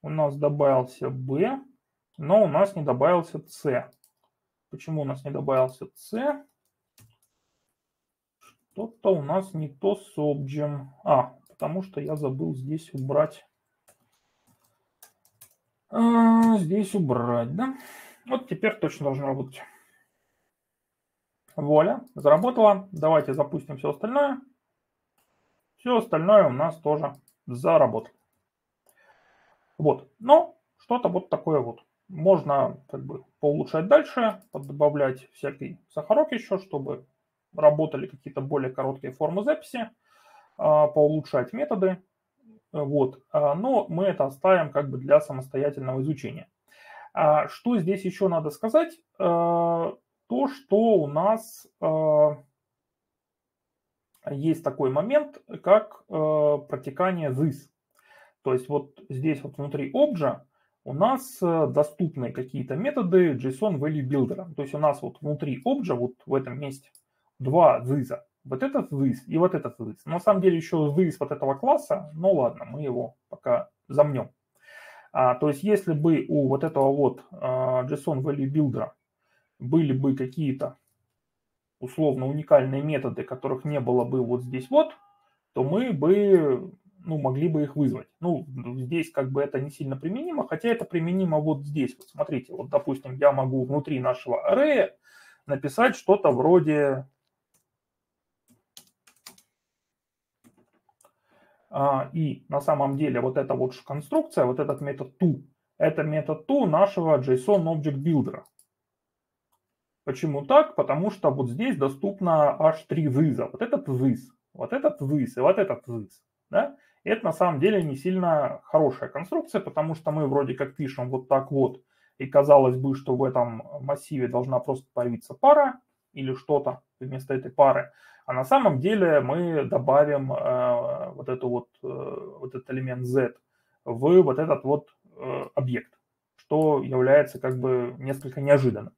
У нас добавился Б. Но у нас не добавился С. Почему у нас не добавился С? Что-то у нас не то с обджем. А, потому что я забыл здесь убрать. А, здесь убрать, да? Вот теперь точно должно работать. Воля, заработала. Давайте запустим все остальное. Все остальное у нас тоже заработало. Вот, но что-то вот такое вот. Можно как бы поулучшать дальше, добавлять всякий сахарок еще, чтобы работали какие-то более короткие формы записи, а, поулучшать методы. Вот. А, но мы это оставим как бы для самостоятельного изучения. А, что здесь еще надо сказать? То, что у нас есть такой момент, как протекание this. То есть вот здесь вот внутри obj у нас доступны какие-то методы JSON Value Builder. То есть у нас вот внутри obj, вот в этом месте, два this. Вот этот this и вот этот this. На самом деле еще this вот этого класса, ну ладно, мы его пока замнем. А, то есть если бы у вот этого вот а, JSON Value Builder были бы какие-то условно уникальные методы, которых не было бы вот здесь вот, то мы бы ну, могли бы их вызвать. Ну, здесь как бы это не сильно применимо, хотя это применимо вот здесь. Вот смотрите, вот допустим, я могу внутри нашего array написать что-то вроде и на самом деле вот эта вот конструкция, вот этот метод to, это метод to нашего JSON Object Builder. Почему так? Потому что вот здесь доступно аж три this. Вот этот this, вот этот this и вот этот this. Да? Это на самом деле не сильно хорошая конструкция, потому что мы вроде как пишем вот так вот, и казалось бы, что в этом массиве должна просто появиться пара или что-то вместо этой пары. А на самом деле мы добавим э, вот, эту вот, э, вот этот элемент z в вот этот вот э, объект, что является как бы несколько неожиданным.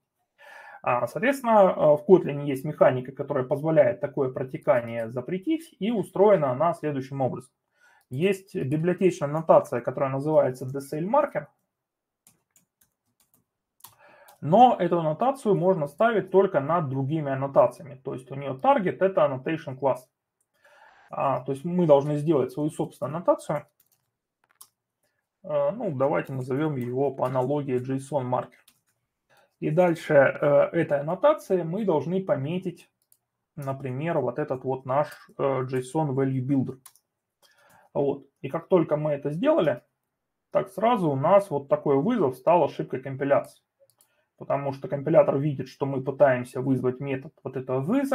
А, соответственно, э, в Kotlin есть механика, которая позволяет такое протекание запретить, и устроена она следующим образом. Есть библиотечная нотация, которая называется DSL-маркер, но эту аннотацию можно ставить только над другими аннотациями. То есть у нее target это annotation класс. А, то есть мы должны сделать свою собственную аннотацию. А, ну, давайте назовем его по аналогии JSON маркер. И дальше э, этой аннотацией мы должны пометить, например, вот этот вот наш э, JSON Value Builder. Вот. И как только мы это сделали, так сразу у нас вот такой вызов стал ошибкой компиляции потому что компилятор видит, что мы пытаемся вызвать метод вот этого this,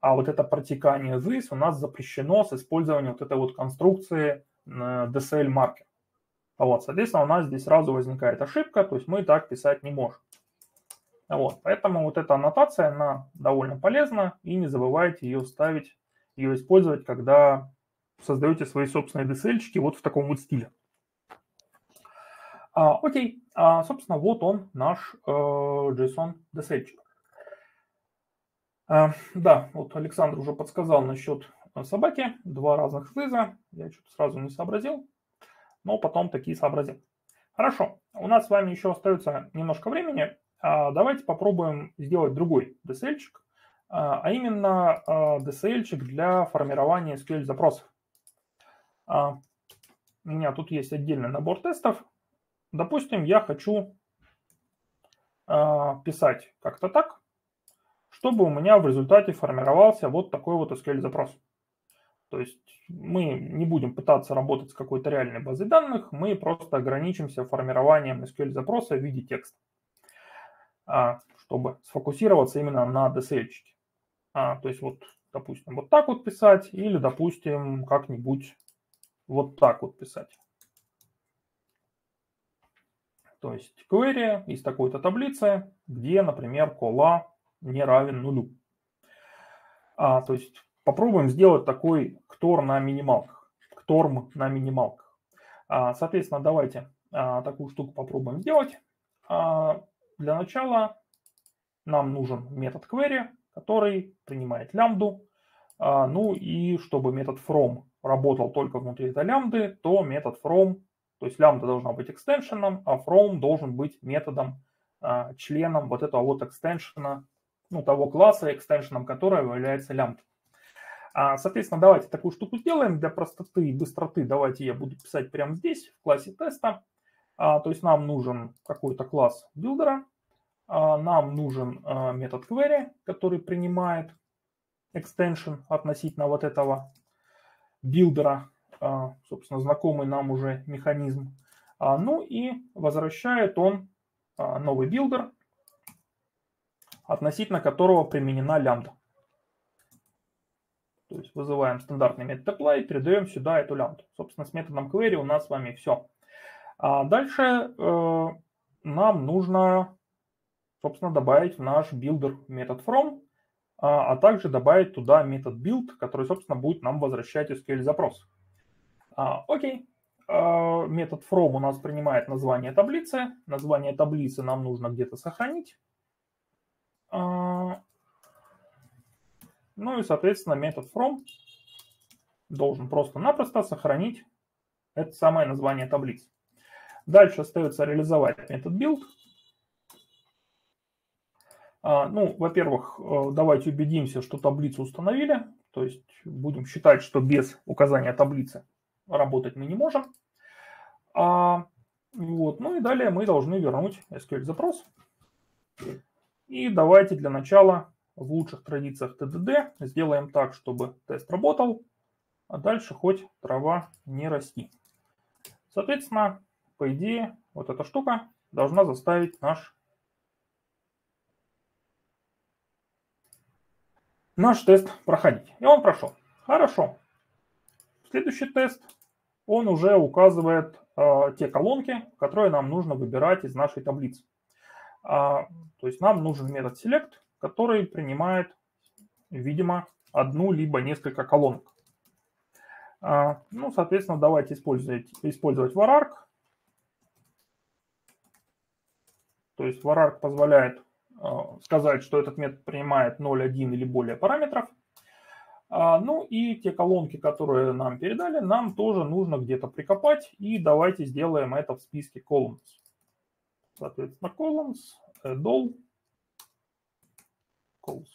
а вот это протекание this у нас запрещено с использованием вот этой вот конструкции DSL marker. Вот, соответственно, у нас здесь сразу возникает ошибка, то есть мы так писать не можем. Вот, поэтому вот эта аннотация, она довольно полезна, и не забывайте ее ставить, ее использовать, когда создаете свои собственные DSL вот в таком вот стиле. А, окей, а, собственно, вот он, наш э, JSON DSL-чик. А, да, вот Александр уже подсказал насчет э, собаки. Два разных слыза. Я что-то сразу не сообразил, но потом такие сообразил. Хорошо, у нас с вами еще остается немножко времени. А, давайте попробуем сделать другой DSL-чик, а, а именно а, DSL-чик для формирования SQL-запросов. А, у меня тут есть отдельный набор тестов, Допустим, я хочу э, писать как-то так, чтобы у меня в результате формировался вот такой вот SQL-запрос. То есть мы не будем пытаться работать с какой-то реальной базой данных, мы просто ограничимся формированием SQL-запроса в виде текста. а, чтобы сфокусироваться именно на DSL. А, то есть вот, допустим, вот так вот писать или, допустим, как-нибудь вот так вот писать. То есть query из такой-то таблицы, где, например, кола не равен нулю. А, то есть попробуем сделать такой ктор на минималках. Кторм на минималках. А, соответственно, давайте а, такую штуку попробуем сделать. А, для начала нам нужен метод query, который принимает лямбду. А, ну и чтобы метод from работал только внутри этой лямбды, то метод from, то есть лямбда должна быть экстеншеном, а from должен быть методом, а, членом вот этого вот экстеншена, ну того класса экстеншеном, который является лямбда. А, соответственно, давайте такую штуку сделаем для простоты и быстроты. Давайте я буду писать прямо здесь, в классе теста. То есть нам нужен какой-то класс билдера, нам нужен метод query, который принимает extension относительно вот этого билдера, а, собственно, знакомый нам уже механизм. А, ну и возвращает он а, новый builder, относительно которого применена лямбда. То есть вызываем стандартный метод apply, передаем сюда эту лямбду. Собственно, с методом query у нас с вами все. А дальше э, нам нужно, собственно, добавить в наш builder метод from, а, а также добавить туда метод build, который, собственно, будет нам возвращать SQL запрос. А, окей. А, метод from у нас принимает название таблицы. Название таблицы нам нужно где-то сохранить. Ну и, соответственно, метод from должен просто-напросто сохранить это самое название таблицы. Дальше остается реализовать метод build. А, ну, во-первых, э, давайте убедимся, что таблицу установили. То есть будем считать, что без указания таблицы работать мы не можем. А, вот. Ну и далее мы должны вернуть SQL запрос. И давайте для начала в лучших традициях TDD сделаем так, чтобы тест работал, а дальше хоть трава не расти. Соответственно, по идее, вот эта штука должна заставить наш наш тест проходить. И он прошел. Хорошо. Следующий тест, он уже указывает э, те колонки, которые нам нужно выбирать из нашей таблицы. А, то есть нам нужен метод select, который принимает, видимо, одну либо несколько колонок. А, ну, соответственно, давайте использовать, использовать vararg. То есть vararg позволяет Э, сказать, что этот метод принимает 0,1 или более параметров. А, ну и те колонки, которые нам передали, нам тоже нужно где-то прикопать. И давайте сделаем это в списке columns. Соответственно, columns, all, columns.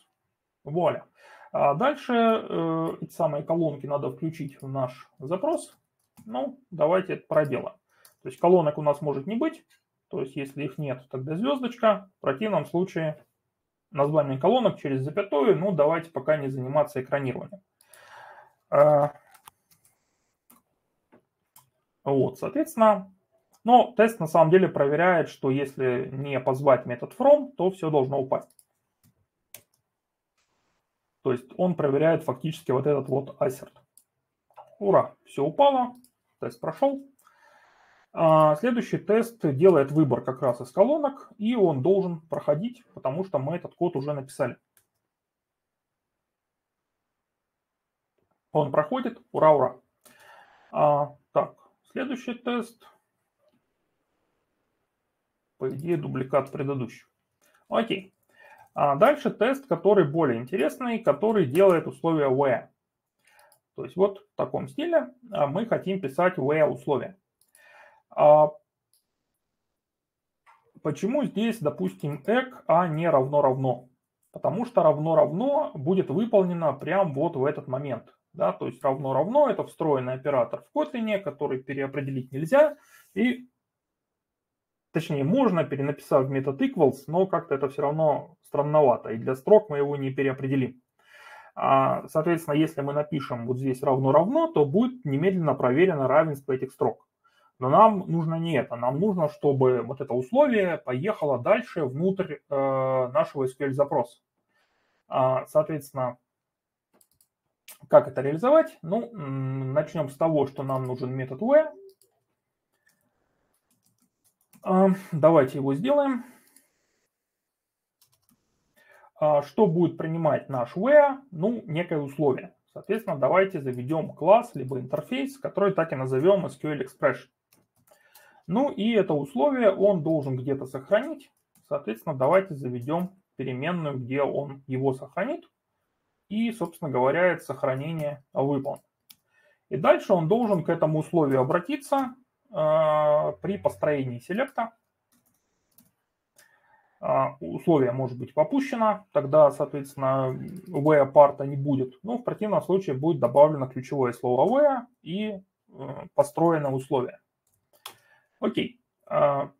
Вуаля. А дальше э, эти самые колонки надо включить в наш запрос. Ну, давайте это проделаем. То есть колонок у нас может не быть. То есть, если их нет, тогда звездочка. В противном случае название колонок через запятую. Ну, давайте пока не заниматься экранированием. А, вот, соответственно, но тест на самом деле проверяет, что если не позвать метод from, то все должно упасть. То есть он проверяет фактически вот этот вот assert. Ура, все упало, тест прошел. А следующий тест делает выбор как раз из колонок, и он должен проходить, потому что мы этот код уже написали. Он проходит, ура, ура. А, так, следующий тест. По идее, дубликат предыдущего. Окей. А дальше тест, который более интересный, который делает условия where. То есть вот в таком стиле а, мы хотим писать where условия. А почему здесь, допустим, эк, а не равно-равно? Потому что равно-равно будет выполнено прямо вот в этот момент. Да, то есть равно-равно это встроенный оператор в Kotlin, который переопределить нельзя. И, точнее, можно, перенаписав метод equals, но как-то это все равно странновато. И для строк мы его не переопределим. А, соответственно, если мы напишем вот здесь равно-равно, то будет немедленно проверено равенство этих строк. Но нам нужно не это. Нам нужно, чтобы вот это условие поехало дальше внутрь э, нашего SQL-запроса. А, соответственно, как это реализовать? Ну, начнем с того, что нам нужен метод where. А, давайте его сделаем. А, что будет принимать наш where? Ну, некое условие. Соответственно, давайте заведем класс, либо интерфейс, который так и назовем SQL Expression. Ну и это условие он должен где-то сохранить. Соответственно, давайте заведем переменную, где он его сохранит. И, собственно говоря, это сохранение выполнено. И дальше он должен к этому условию обратиться э, при построении селекта. Э, условие может быть попущено, тогда, соответственно, where парта не будет. Но в противном случае будет добавлено ключевое слово where и э, построено условие. Окей, а,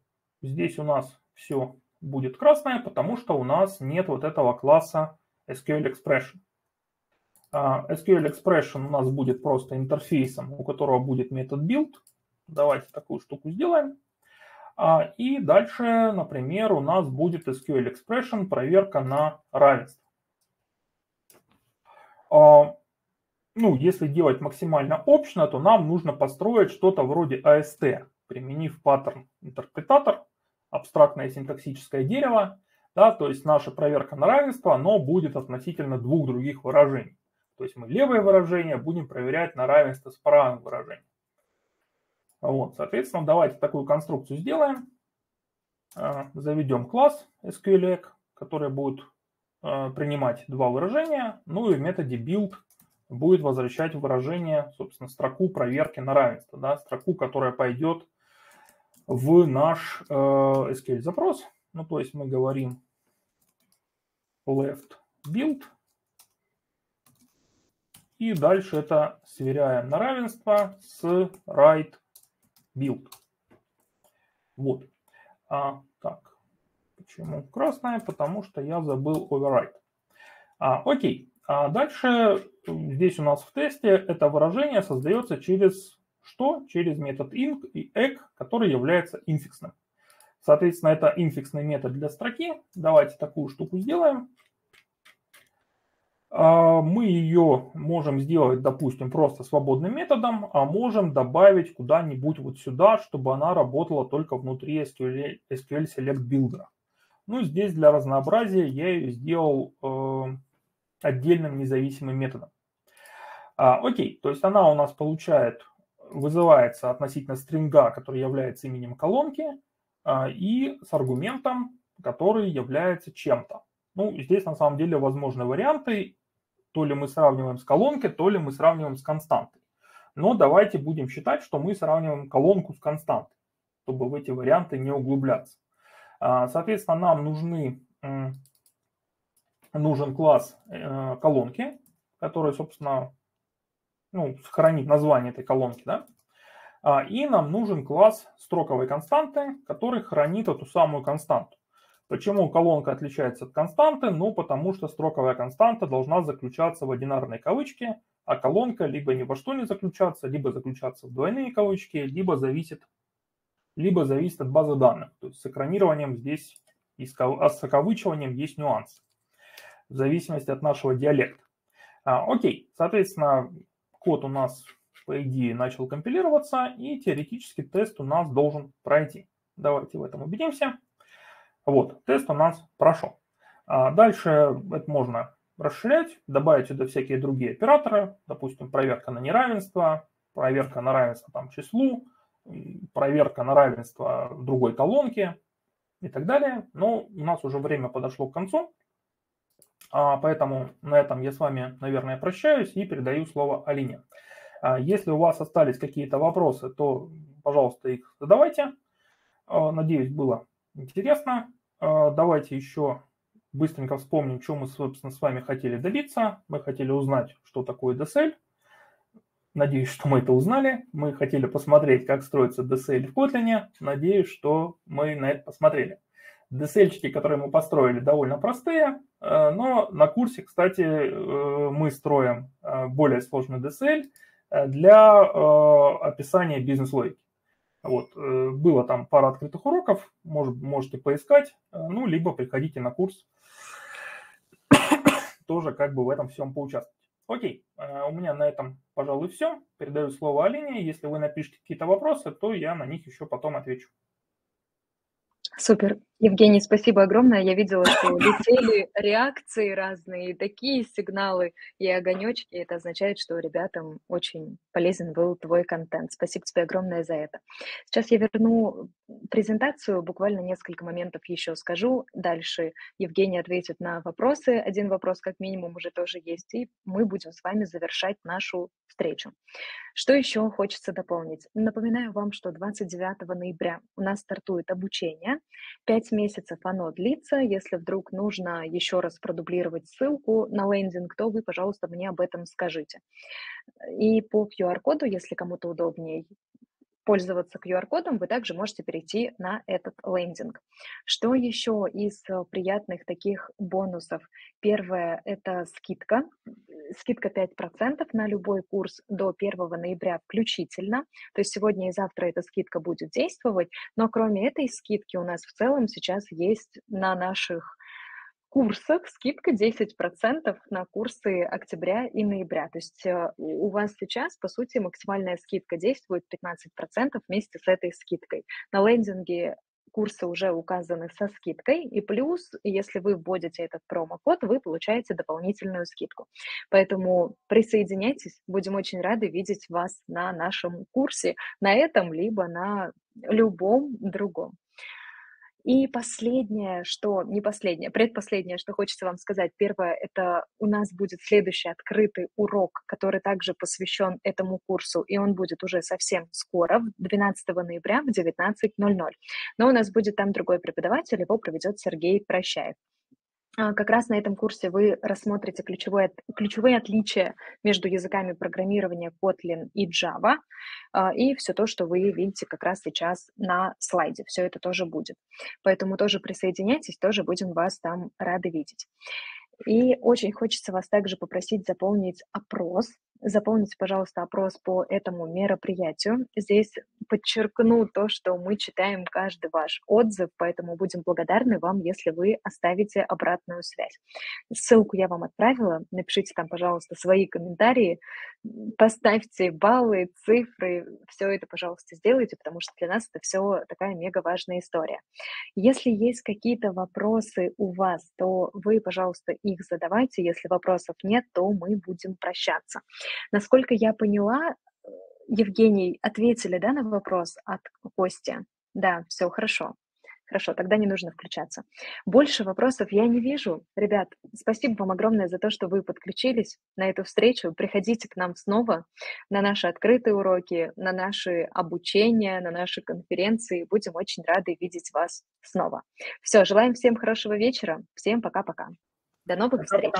здесь у нас все будет красное, потому что у нас нет вот этого класса SQL Expression. А, SQL Expression у нас будет просто интерфейсом, у которого будет метод build. Давайте такую штуку сделаем. А, и дальше, например, у нас будет SQL Expression проверка на равенство. Ну, если делать максимально общно, то нам нужно построить что-то вроде AST применив паттерн интерпретатор, абстрактное синтаксическое дерево, да, то есть наша проверка на равенство, оно будет относительно двух других выражений. То есть мы левое выражение будем проверять на равенство с правым выражением. Вот, соответственно, давайте такую конструкцию сделаем. А, заведем класс SQLEC, который будет а, принимать два выражения. Ну и в методе build будет возвращать выражение, собственно, строку проверки на равенство. Да, строку, которая пойдет в наш э, SQL запрос. Ну, то есть мы говорим left build. И дальше это сверяем на равенство с right build. Вот. А, так, почему красное? Потому что я забыл override. А, окей. А дальше здесь у нас в тесте это выражение создается через что? Через метод inc и egg, который является инфиксным. Соответственно, это инфиксный метод для строки. Давайте такую штуку сделаем. А, мы ее можем сделать, допустим, просто свободным методом, а можем добавить куда-нибудь вот сюда, чтобы она работала только внутри SQL, SQL Select Builder. Ну, здесь для разнообразия я ее сделал э, отдельным независимым методом. А, окей, то есть она у нас получает вызывается относительно стринга, который является именем колонки, а, и с аргументом, который является чем-то. Ну, здесь на самом деле возможны варианты, то ли мы сравниваем с колонкой, то ли мы сравниваем с константой. Но давайте будем считать, что мы сравниваем колонку с константой, чтобы в эти варианты не углубляться. А, соответственно, нам нужны, нужен класс э, колонки, который, собственно, ну, сохранить название этой колонки, да, а, и нам нужен класс строковой константы, который хранит эту самую константу. Почему колонка отличается от константы? Ну, потому что строковая константа должна заключаться в одинарной кавычке, а колонка либо ни во что не заключаться, либо заключаться в двойные кавычки, либо зависит, либо зависит от базы данных. То есть с экранированием здесь и с окавычиванием есть нюанс в зависимости от нашего диалекта. А, окей, соответственно, код у нас, по идее, начал компилироваться, и теоретически тест у нас должен пройти. Давайте в этом убедимся. Вот, тест у нас прошел. А дальше это можно расширять, добавить сюда всякие другие операторы, допустим, проверка на неравенство, проверка на равенство там, числу, проверка на равенство другой колонки и так далее. Но у нас уже время подошло к концу. А, поэтому на этом я с вами, наверное, прощаюсь и передаю слово Алине. А, если у вас остались какие-то вопросы, то, пожалуйста, их задавайте. А, надеюсь, было интересно. Давайте еще быстренько вспомним, что мы, собственно, с вами хотели добиться. Мы хотели узнать, что такое DSL. Надеюсь, что мы это узнали. Мы хотели посмотреть, как строится DSL в Kotlin. Надеюсь, что мы на это посмотрели. DSL, которые мы построили, довольно простые, но на курсе, кстати, э, мы строим э, более сложный DSL для описания бизнес-логики. Вот, э, было там пара открытых уроков, может, можете поискать, э, ну, либо приходите на курс, тоже как бы в этом всем поучаствовать. Окей, э, у меня на этом, пожалуй, все. Передаю слово Алине. Если вы напишите какие-то вопросы, то я на них еще потом отвечу. Супер. Евгений, спасибо огромное. Я видела, что летели реакции разные, такие сигналы и огонечки. Это означает, что ребятам очень полезен был твой контент. Спасибо тебе огромное за это. Сейчас я верну презентацию, буквально несколько моментов еще скажу. Дальше Евгений ответит на вопросы. Один вопрос как минимум уже тоже есть, и мы будем с вами завершать нашу встречу. Что еще хочется дополнить? Напоминаю вам, что 29 ноября у нас стартует обучение. Пять месяцев оно длится. Если вдруг нужно еще раз продублировать ссылку на лендинг, то вы, пожалуйста, мне об этом скажите. И по QR-коду, если кому-то удобнее, пользоваться QR-кодом, вы также можете перейти на этот лендинг. Что еще из э, приятных таких бонусов? Первое – это скидка. Скидка 5% на любой курс до 1 ноября включительно. То есть сегодня и завтра эта скидка будет действовать, но кроме этой скидки у нас в целом сейчас есть на наших курсах скидка 10% на курсы октября и ноября. То есть э, у вас сейчас, по сути, максимальная скидка действует 15% вместе с этой скидкой. На лендинге курсы уже указаны со скидкой, и плюс, если вы вводите этот промокод, вы получаете дополнительную скидку. Поэтому присоединяйтесь, будем очень рады видеть вас на нашем курсе, на этом, либо на любом другом. И последнее, что, не последнее, предпоследнее, что хочется вам сказать. Первое, это у нас будет следующий открытый урок, который также посвящен этому курсу, и он будет уже совсем скоро, 12 ноября в 19.00. Но у нас будет там другой преподаватель, его проведет Сергей Прощаев. А, как раз на этом курсе вы рассмотрите ключевые, ключевые отличия между языками программирования Kotlin и Java, а, и все то, что вы видите как раз сейчас на слайде. Все это тоже будет. Поэтому тоже присоединяйтесь, тоже будем вас там рады видеть. И очень хочется вас также попросить заполнить опрос. Заполните, пожалуйста, опрос по этому мероприятию. Здесь подчеркну то, что мы читаем каждый ваш отзыв, поэтому будем благодарны вам, если вы оставите обратную связь. Ссылку я вам отправила. Напишите там, пожалуйста, свои комментарии, поставьте баллы, цифры, все это, пожалуйста, сделайте, потому что для нас это все такая мега важная история. Если есть какие-то вопросы у вас, то вы, пожалуйста, их задавайте. Если вопросов нет, то мы будем прощаться. Насколько я поняла, Евгений, ответили, да, на вопрос от Кости? Да, все хорошо. Хорошо, тогда не нужно включаться. Больше вопросов я не вижу. Ребят, спасибо вам огромное за то, что вы подключились на эту встречу. Приходите к нам снова на наши открытые уроки, на наши обучения, на наши конференции. Будем очень рады видеть вас снова. Все, желаем всем хорошего вечера. Всем пока-пока. До новых встреч.